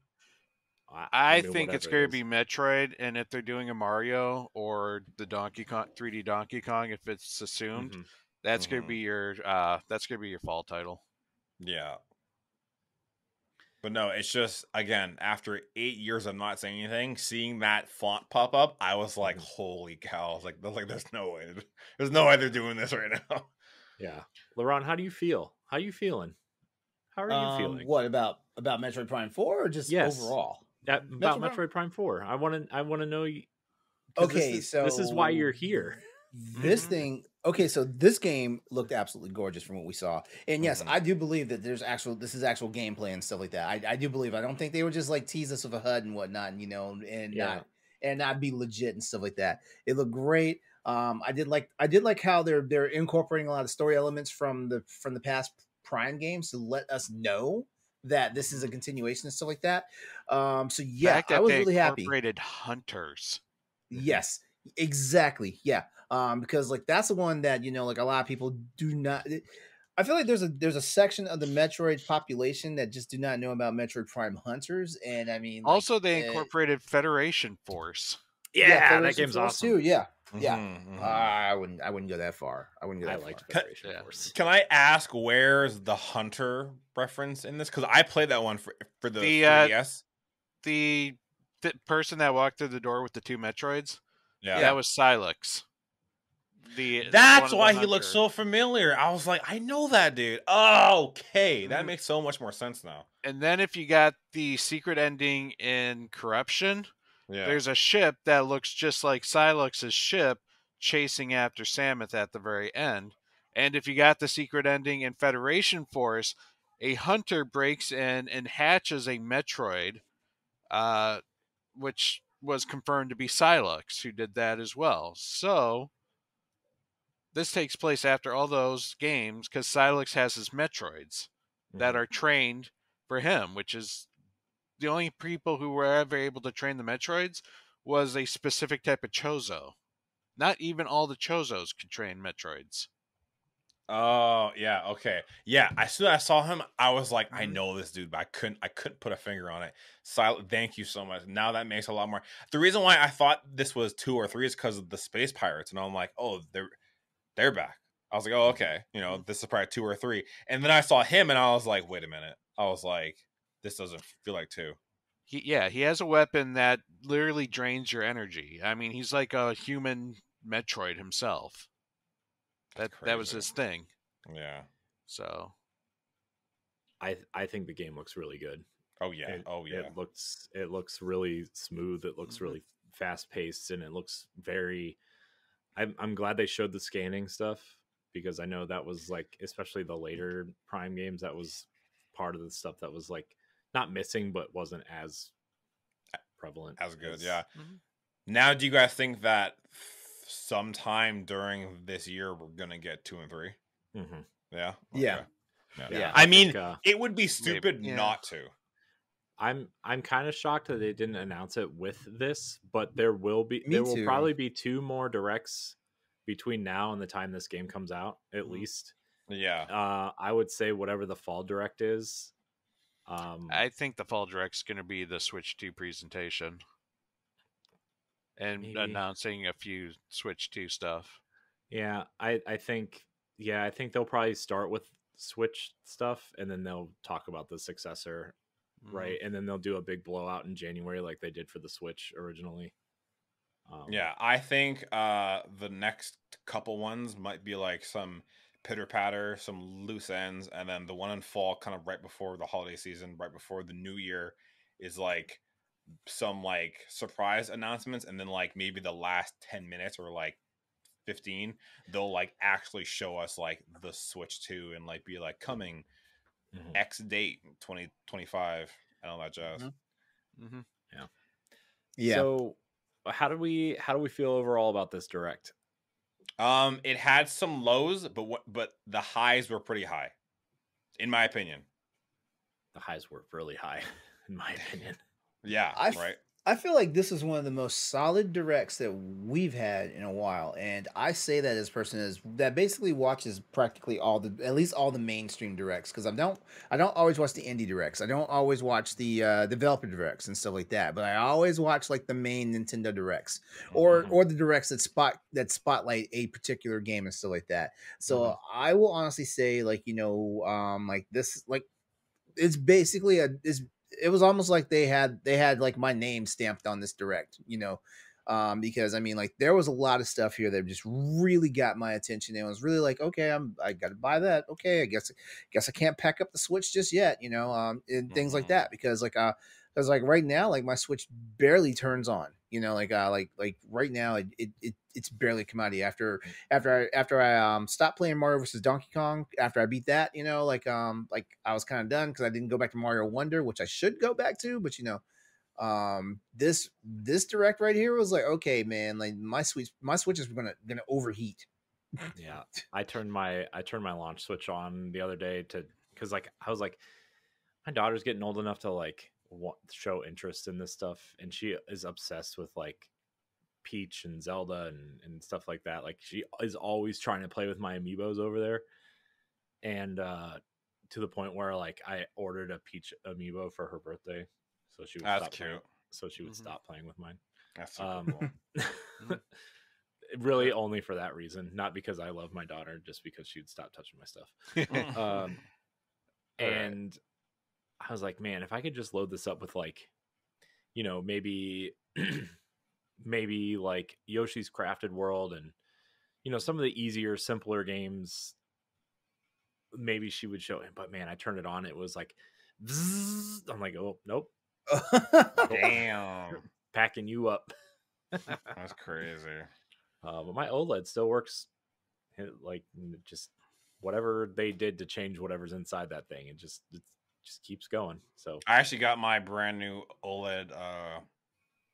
I mean, think it's going it to be Metroid, and if they're doing a Mario or the Donkey Kong 3D Donkey Kong, if it's assumed, Mhm. that's going Mhm. to be your uh, that's going to be your fall title. Yeah. But no, it's just again after eight years of not saying anything, seeing that font pop up, I was like, Mhm. "Holy cow!" I was like, "There's like, there's no way, there's no way they're doing this right now." Yeah. LeRon, how do you feel? How are you feeling? How are you Um, feeling? What about about Metroid Prime Four or just Yes. overall? That, about Metroid Metroid Prime 4. I want to I want to know y- Okay, this is, this is why you're here. This Mhm. thing, okay, so this game looked absolutely gorgeous from what we saw, and yes, Mhm. I do believe that there's actual, this is actual gameplay and stuff like that. I, I do believe. I don't think they would just like tease us with a HUD and whatnot, and, you know, and Yeah. not and not be legit and stuff like that. It looked great. Um, I did like, I did like how they're they're incorporating a lot of story elements from the from the past Prime games to let us know that this is a continuation and stuff like that. Um, so yeah, fact I was really happy. incorporated hunters. Yes, exactly. Yeah. Um, because like that's the one that, you know, like a lot of people do not I feel like there's a there's a section of the Metroid population that just do not know about Metroid Prime Hunters. And I mean like, Also, they uh, incorporated Federation Force. Yeah, that Federation game's Force awesome. too. Yeah. Yeah. Mhm, mhm. Uh, I wouldn't I wouldn't go that far. I wouldn't go I that liked far. Federation Yeah. Force. Can I ask where's the hunter reference in this? Because I played that one for for the, The, uh, 3DS. The person that walked through the door with the two Metroids, Yeah. that was Sylux. the That's why he looks hunter. so familiar. I was like, I know that dude. Oh, okay. That Mhm. makes so much more sense now. And then if you got the secret ending in Corruption, Yeah. there's a ship that looks just like Sylux's ship chasing after Samus at the very end. And if you got the secret ending in Federation Force, a hunter breaks in and hatches a Metroid, uh, which was confirmed to be Sylux, who did that as well. So this takes place after all those games because Silux has his Metroids that Mhm. are trained for him, which is the only people who were ever able to train the Metroids was a specific type of Chozo. Not even all the Chozos could train Metroids. Oh yeah, okay, yeah. As soon as I saw him, I was like, I Mhm. know this dude, but I couldn't. I couldn't put a finger on it. Silent. Thank you so much. Now that makes a lot more. The reason why I thought this was two or three is because of the space pirates, and I'm like, oh, they're they're back. I was like, oh, okay. You know, this is probably two or three. And then I saw him, and I was like, wait a minute. I was like, this doesn't feel like two. He, yeah, he has a weapon that literally drains your energy. I mean, he's like a human Metroid himself. That That's that was his thing. Yeah. So I I think the game looks really good. Oh yeah. It, oh yeah. It looks it looks really smooth. It looks Mhm. really fast paced, and it looks very. I'm I'm glad they showed the scanning stuff because I know that was like, especially the later Prime games, that was part of the stuff that was like not missing, but wasn't as prevalent. As good, as- yeah. Mhm. Now, do you guys think that sometime during this year we're gonna get two and three? Mhm. Yeah. Yeah. Okay. Yeah. Yeah, I, I mean, think, uh, it would be stupid yeah. not to. I'm I'm kind of shocked that they didn't announce it with this, but there will be Me there will probably be two more directs between now and the time this game comes out, at Mhm. least. Yeah. Uh, I would say whatever the fall direct is. Um, I think the fall direct's going to be the Switch 2 presentation and Maybe. announcing a few Switch 2 stuff. yeah, I I think yeah, I think they'll probably start with Switch stuff, and then they'll talk about the successor, Mhm. right? And then they'll do a big blowout in January, like they did for the Switch originally. Um, Yeah. I think uh the next couple ones might be like some pitter patter, some loose ends, and then the one in fall, kind of right before the holiday season, right before the new year, is like some like surprise announcements, and then like maybe the last ten minutes or like 15 they'll like actually show us like the switch 2 and like be like coming mhm. x date 2025 and all that jazz Mhm. hmm yeah Yeah. So, how do we how do we feel overall about this direct? Um it had some lows but what but the highs were pretty high in my opinion The highs were really high, in my opinion. yeah I f- right I feel like this is one of the most solid directs that we've had in a while, and I say that as a person as that basically watches practically all the at least all the mainstream directs because I don't I don't always watch the indie directs. I don't always watch the uh, developer directs and stuff like that, but I always watch like the main Nintendo directs or Mhm. or the directs that spot that spotlight a particular game and stuff like that. So Mhm. I will honestly say like you know um like this like it's basically a is it was almost like they had they had like my name stamped on this direct, you know. Um, because I mean, like there was a lot of stuff here that just really got my attention. And it was really like, okay, I'm I gotta buy that. Okay, I guess guess I can't pack up the Switch just yet, you know, um, and things like Mhm. that. Because like uh because like right now, like my Switch barely turns on. You know, like uh like like right now it it, it it's barely a commodity after after I after I um stopped playing Mario versus Donkey Kong after I beat that, you know, like um like I was kind of done because I didn't go back to Mario Wonder, which I should go back to, but you know, um this this direct right here was like okay man like my switch my switch is gonna gonna overheat yeah i turned my i turned my launch switch on the other day to because like i was like my daughter's getting old enough to like want, show interest in this stuff and she is obsessed with like peach and zelda and, and stuff like that like she is always trying to play with my amiibos over there and uh to the point where like i ordered a peach amiibo for her birthday so she would That's stop playing, so she would Mhm. stop playing with mine that's super um, cool. really only for that reason, not because I love my daughter, just because she'd stop touching my stuff. Um, Right. and I was like, man, if I could just load this up with like, you know, maybe, maybe like Yoshi's Crafted World and you know some of the easier, simpler games, maybe she would show him. But man, I turned it on. It was like, bzzz. I'm like, oh nope, Damn, packing you up. that's crazy. Uh, but my OLED still works, like just whatever they did to change whatever's inside that thing. It just it just keeps going. So I actually got my brand new OLED. Uh,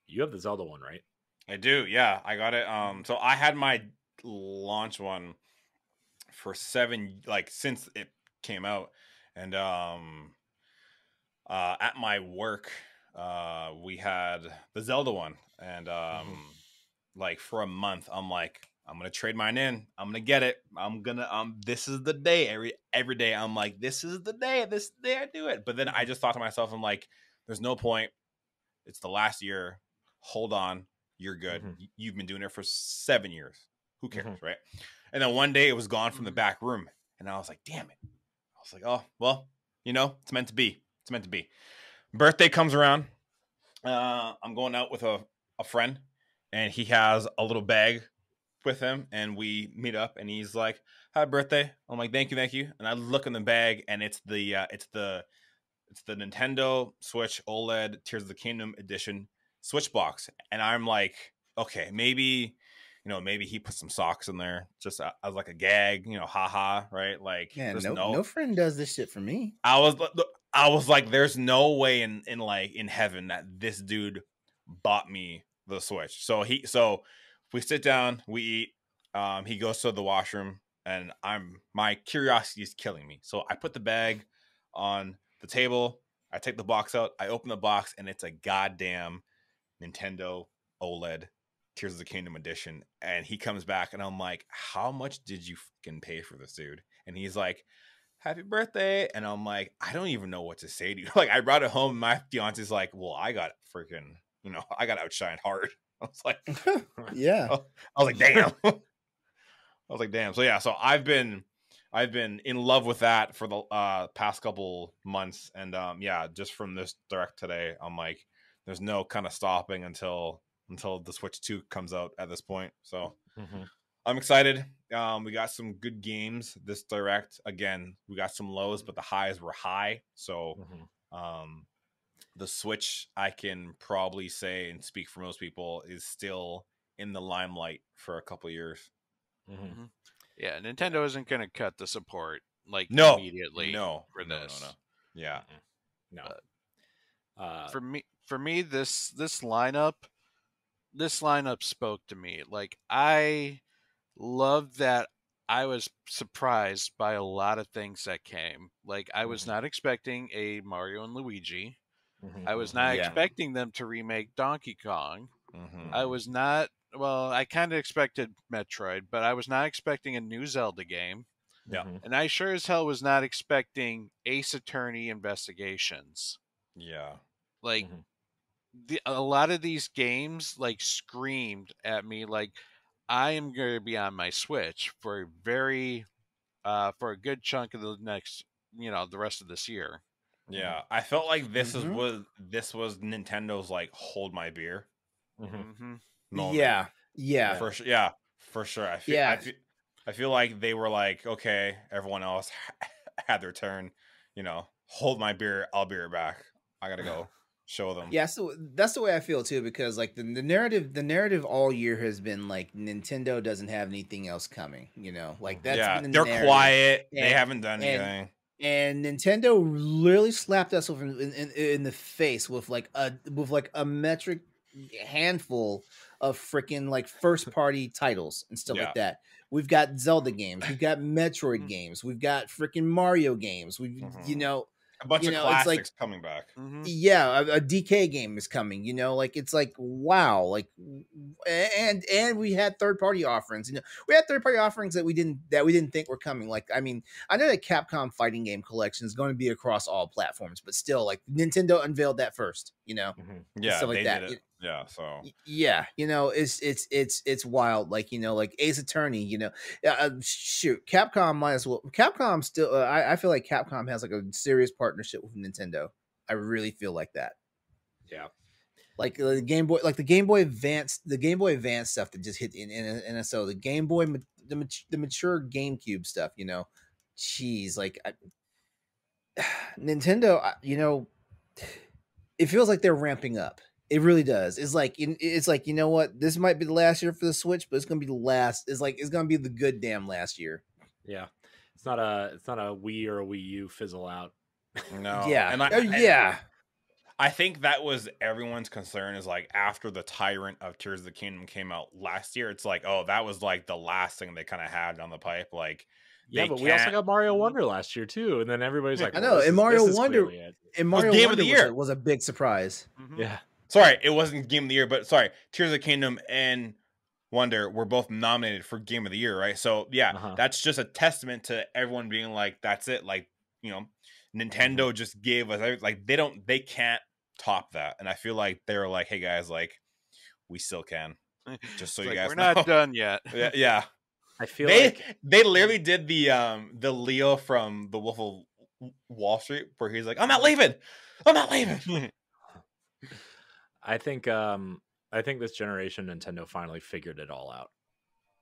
you have the Zelda one, right? I do, yeah. I got it. Um, so I had my launch one for seven, like since it came out, and um, uh, at my work, uh, we had the Zelda one, and um, like for a month, I'm like, I'm gonna trade mine in. I'm gonna get it. I'm gonna um. This is the day. Every every day, I'm like, this is the day. This is the day I do it. But then I just thought to myself, I'm like, there's no point. It's the last year. Hold on you're good. Mhm. You've been doing it for seven years. Who cares, Mhm. right? And then one day it was gone from the back room, and I was like, "Damn it!" I was like, "Oh well, you know, it's meant to be. It's meant to be." Birthday comes around. Uh, I'm going out with a a friend, and he has a little bag with him, and we meet up, and he's like, "Happy birthday!" I'm like, "Thank you, thank you." And I look in the bag, and it's the uh, it's the it's the Nintendo Switch OLED Tears of the Kingdom edition Switch box, and I'm like, okay, maybe, you know, maybe he put some socks in there just a- as like a gag, you know, haha, right? Like, Yeah, there's no, no friend does this shit for me. I was, I was like, there's no way in in like in heaven that this dude bought me the Switch. So he, so we sit down, we eat. Um, he goes to the washroom, and I'm my curiosity is killing me. So I put the bag on the table. I take the box out. I open the box, and it's a goddamn Nintendo OLED Tears of the Kingdom edition. And he comes back, and I'm like, "How much did you fucking pay for this, dude?" And he's like, "Happy birthday!" And I'm like, "I don't even know what to say to you." Like, I brought it home. My fiance's like, "Well, I got freaking, you know, I got outshined hard." I was like, yeah. I was like, damn. I was like, damn. So yeah, so I've been I've been in love with that for the uh past couple months. And um yeah, just from this direct today, I'm like, there's no kind of stopping until until the Switch 2 comes out at this point. So Mhm. I'm excited. Um we got some good games this direct. Again, we got some lows, but the highs were high. So Mhm. um the switch i can probably say and speak for most people is still in the limelight for a couple years Mhm. Yeah, Nintendo isn't going to cut the support like No, immediately no for no, no, this. no. yeah No. Uh, Uh, for me for me this this lineup this lineup spoke to me like i love that i was surprised by a lot of things that came like i was Mhm. not expecting a mario and luigi mhm, i was not Yeah. expecting them to remake donkey kong Mhm. i was not well i kind of expected metroid but i was not expecting a new zelda game Yeah. Mhm. and i sure as hell was not expecting ace attorney investigations yeah like Mhm. the, a lot of these games like screamed at me like I am going to be on my Switch for a very uh for a good chunk of the next you know the rest of this year. Yeah i felt like this is Mhm. was this was nintendo's like hold my beer Mhm. hmm. Yeah. Yeah. for sure yeah for sure i feel I Yeah. feel, I feel like they were like okay everyone else had their turn you know hold my beer i'll be right back i gotta go show them Yeah, so that's the way I feel too, because like the, the narrative, the narrative all year has been like Nintendo doesn't have anything else coming. You know, like that's yeah been the they're narrative. quiet they haven't done and- anything and Nintendo literally slapped us in, in, in the face with like a with like a metric handful of freaking like first party titles and stuff Yeah. like that. We've got Zelda games, we've got Metroid Mhm. games, we've got freaking Mario games. We've you Mhm. know a bunch you of know, it's like- classics coming back. Hmm yeah a, a dk game is coming you know like it's like wow like and and we had third party offerings you know we had third party offerings that we didn't that we didn't think were coming like i mean i know that capcom fighting game collection is going to be across all platforms but still like nintendo unveiled that first you know Mhm. yeah stuff like that. it yeah so yeah you know it's it's it's it's wild like you know like ace attorney you know uh, shoot capcom might as well capcom still uh, I, I feel like capcom has like a serious partnership with nintendo i really feel like that Yeah. like uh, the Game Boy, like the Game Boy Advance, the Game Boy Advance stuff that just hit in, in NSO, the Game Boy, the mat- the mature GameCube stuff, you know, jeez, like I, Nintendo, you know, it feels like they're ramping up. It really does. It's like it's like you know what, this might be the last year for the Switch, but it's gonna be the last. It's like it's gonna be the good damn last year. Yeah, it's not a it's not a Wii or a Wii U fizzle out. No. yeah, And I, Oh, and yeah. I think that was everyone's concern is like after the Tyrant of Tears of the Kingdom came out last year, it's like, oh, that was like the last thing they kind of had on the pipe. Like, Yeah, they but we also got Mario Wonder last year too, and then everybody's like, I know, this and Mario Wonder- clearly it. And Mario game of Wonder the was a- year. was a big surprise. Mhm. Yeah, sorry, it wasn't Game of the Year, but sorry, Tears of the Kingdom and Wonder were both nominated for Game of the Year, right? So yeah, Uh-huh. that's just a testament to everyone being like, that's it. Like, you know, Nintendo Mm-hmm. just gave us like they don't they can't top that, and I feel like they're like, hey guys, like we still can. Just so It's you like, guys we're know. not done yet. yeah, yeah. I feel they like they literally did the um the Leo from the Wolf of Wall Street where he's like, I'm not leaving, I'm not leaving. I think um I think this generation Nintendo finally figured it all out.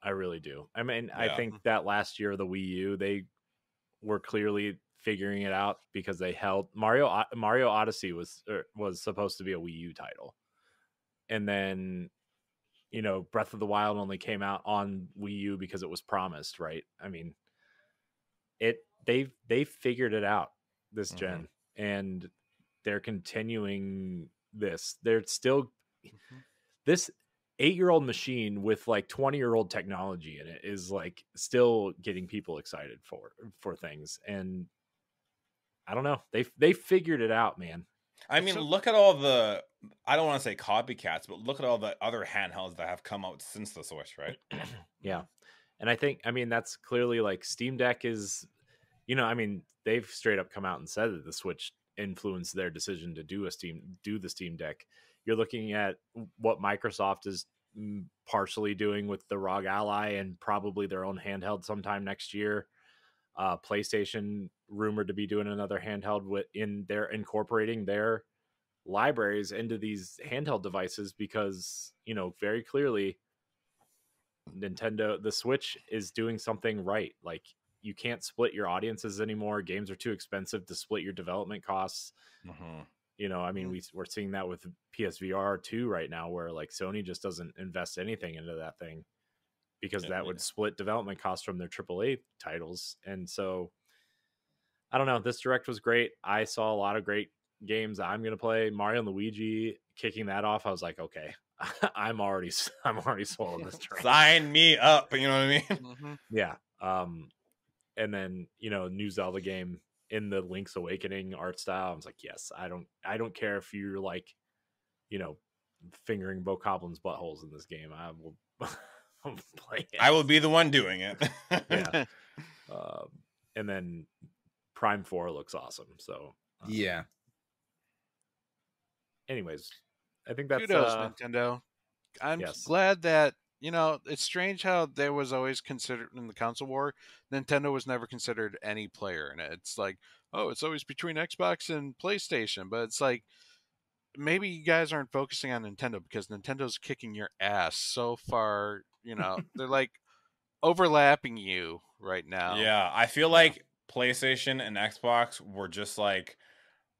I really do. I mean, I think that last year the Wii U they were clearly figuring it out because they held Mario Mario Odyssey was er, was supposed to be a Wii U title. And then you know, Breath of the Wild only came out on Wii U because it was promised, right? I mean, it they they figured it out this Mhm. gen and they're continuing this. They're still this eight year old machine with like 20 year old technology in it is like still getting people excited for for things and i don't know they they figured it out man I mean, So- look at all the I don't want to say copycats, but look at all the other handhelds that have come out since the Switch, right? yeah. And i think i mean that's clearly like steam deck is you know i mean they've straight up come out and said that the switch influenced their decision to do a steam do the steam deck. You're looking at what microsoft is mm, partially doing with the rog ally and probably their own handheld sometime next year uh playstation rumored to be doing another handheld with in their incorporating their libraries into these handheld devices because you know very clearly Nintendo the Switch is doing something right. Like you can't split your audiences anymore. Games are too expensive to split your development costs. Mm-hmm. You know, I mean, we we're seeing that with PSVR 2 right now where like Sony just doesn't invest anything into that thing because Yeah, that would yeah. split development costs from their AAA titles. And so I don't know, this direct was great. I saw a lot of great games I'm going to play. Mario and Luigi kicking that off. I was like, okay, I'm already I'm already sold on this train. Sign me up. You know what I mean? Mhm. Yeah. Um, and then you know, new Zelda game in the Link's Awakening art style. I was like, yes, I don't, I don't care if you're like, you know, fingering Bo Bocoblin's buttholes in this game. I'll play it. I will be the one doing it. Yeah. Um, and then Prime Four looks awesome. So, uh, Yeah. Anyways, I think that's Kudos, uh, Nintendo. I'm yes. glad that you know it's strange how there was always considered in the console war. Nintendo was never considered any player in it. It's like, oh, it's always between Xbox and PlayStation, but it's like maybe you guys aren't focusing on Nintendo because Nintendo's kicking your ass so far. You know, they're like overlapping you right now. Yeah, I feel like PlayStation and Xbox were just like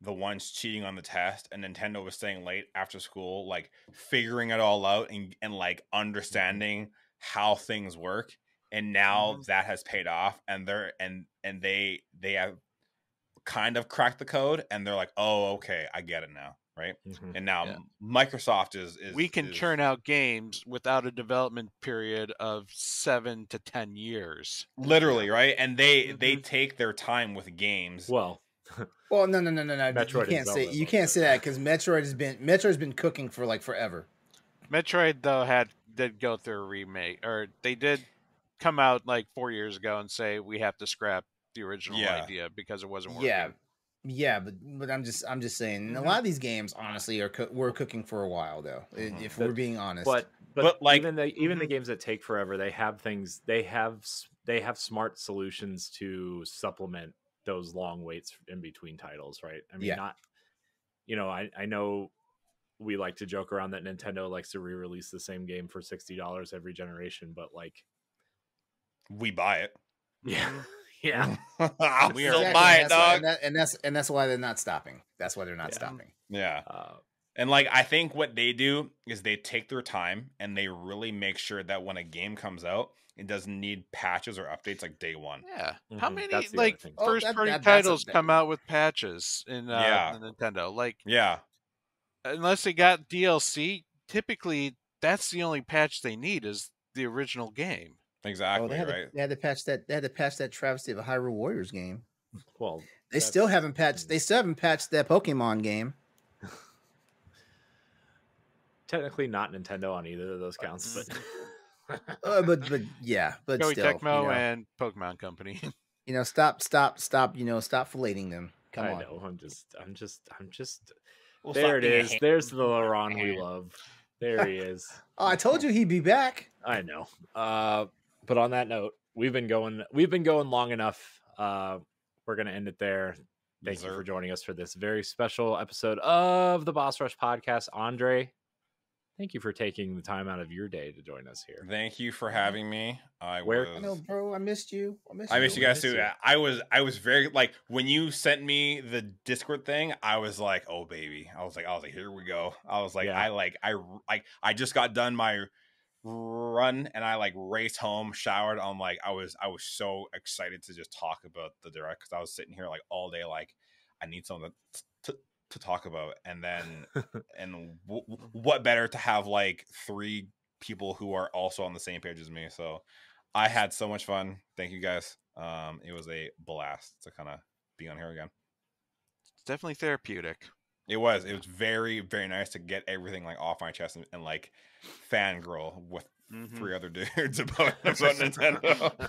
the ones cheating on the test, and Nintendo was staying late after school, like figuring it all out and and like understanding how things work. And now Mhm. that has paid off, and they're and and they they have kind of cracked the code, and they're like, oh, okay, I get it now, right? mhm. And now Yeah. Microsoft is is we can is- churn out games without a development period of seven to ten years. literally right, and they they Mhm. take their time with games. well, Well, no, no, no, no, no. Metroid you can't say you can't say that because Metroid has been Metroid's been cooking for like forever. Metroid though had did go through a remake, or they did come out like four years ago and say we have to scrap the original Yeah. idea because it wasn't working. Yeah, yeah, but but I'm just I'm just saying a Mhm. lot of these games honestly are co- were cooking for a while though. i- Mhm. If That- we're being honest, but but, But, like- even the even the Mhm. games that take forever they have things they have they have smart solutions to supplement those long waits in between titles right i mean Yeah. not you know i i know we like to joke around that Nintendo likes to re-release the same game for sixty dollars every generation, but like, We buy it. yeah, yeah, We are- still Exactly, buy and it, that's why- dog. and, that, and that's and that's why they're not stopping. That's why they're not Yeah. stopping. Yeah. uh, And like I think what they do is they take their time and they really make sure that when a game comes out, it doesn't need patches or updates like day one. Yeah. How Mhm, many that's the like thing. Oh, first that- party that- titles come out with patches in uh, Yeah. the Nintendo? Like Yeah. unless they got DLC, typically that's the only patch they need is the original game. Exactly, oh, they had, right? to, they had to patch that. They had to patch that travesty of a Hyrule Warriors game. well, They still haven't patched. They still haven't patched that Pokemon game. technically not Nintendo on either of those counts, but Uh, but but yeah, but Koei still, Tecmo you know, and Pokemon Company. you know, stop, stop, stop. You know, stop filleting them. Come I on. know. I'm just, I'm just, I'm just. We'll there stop it being a is. hand- There's the LeRon we love. There he is. Oh, I told you he'd be back. I know. Uh, but on that note, we've been going, we've been going long enough. Uh, we're gonna end it there. Thank you for joining us for this very special episode of the Boss Rush podcast. Andre, thank you for taking the time out of your day to join us here. Thank you for having me. I Where- was I know, bro. I missed you. I missed I you. you guys miss too. you. I was I was very like when you sent me the Discord thing, I was like, oh baby. I was like, I was like, here we go. I was like, Yeah. I like I like I just got done my run and I like raced home, showered. I'm like, I was I was so excited to just talk about the direct because I was sitting here like all day, like I need something to to talk about. And then and w- w- what better to have like three people who are also on the same page as me. So I had so much fun. Thank you guys. Um, it was a blast to kind of be on here again. it's definitely therapeutic. It was. It was very, very nice to get everything like off my chest and, and like fangirl with Mhm. three other dudes about, about Nintendo.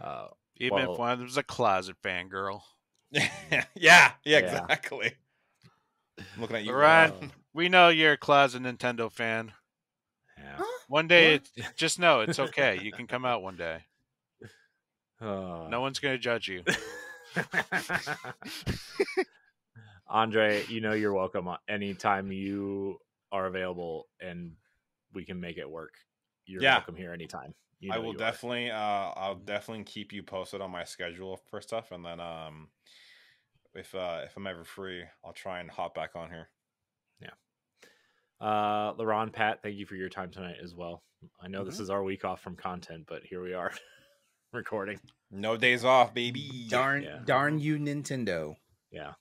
Uh, Even Well- if one of them's a closet fangirl. yeah, yeah, Yeah. exactly. I'm looking at you. Ryan, uh, we know you're a closet Nintendo fan. yeah. Huh? One day, it's, just know it's okay. You can come out one day. Uh, No one's gonna judge you. Andre, you know you're welcome anytime you are available and we can make it work. You're Yeah. welcome here anytime. You I will definitely uh I'll definitely keep you posted on my schedule for stuff and then um if uh if I'm ever free, I'll try and hop back on here. Yeah. Uh, LeRon, Pat, thank you for your time tonight as well. I know Mm-hmm. this is our week off from content, but here we are recording. No days off, baby. Darn, Yeah. darn you, Nintendo. Yeah.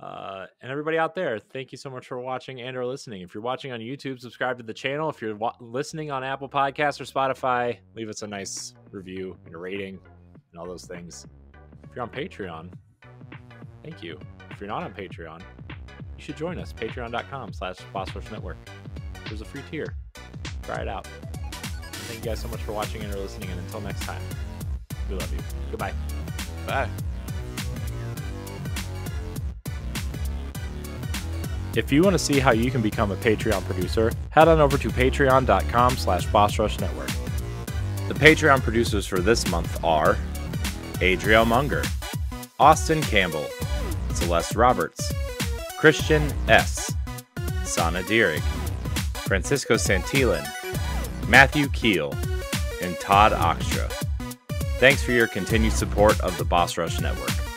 Uh, and everybody out there, thank you so much for watching and or listening. If you're watching on YouTube, subscribe to the channel. If you're wa- listening on Apple Podcasts or Spotify, leave us a nice review and a rating and all those things. If you're on Patreon, thank you. If you're not on Patreon, you should join us. Patreon.com slash Boss Network. There's a free tier. Try it out. Thank you guys so much for watching and or listening. And until next time, we love you. Goodbye. Bye. If you want to see how you can become a Patreon producer, head on over to patreon.com slash Boss Rush Network. The Patreon producers for this month are Adriel Munger, Austin Campbell, Celeste Roberts, Christian S., Sana Dierig, Francisco Santillan, Matthew Keel, and Todd Oxtra. Thanks for your continued support of the Boss Rush Network.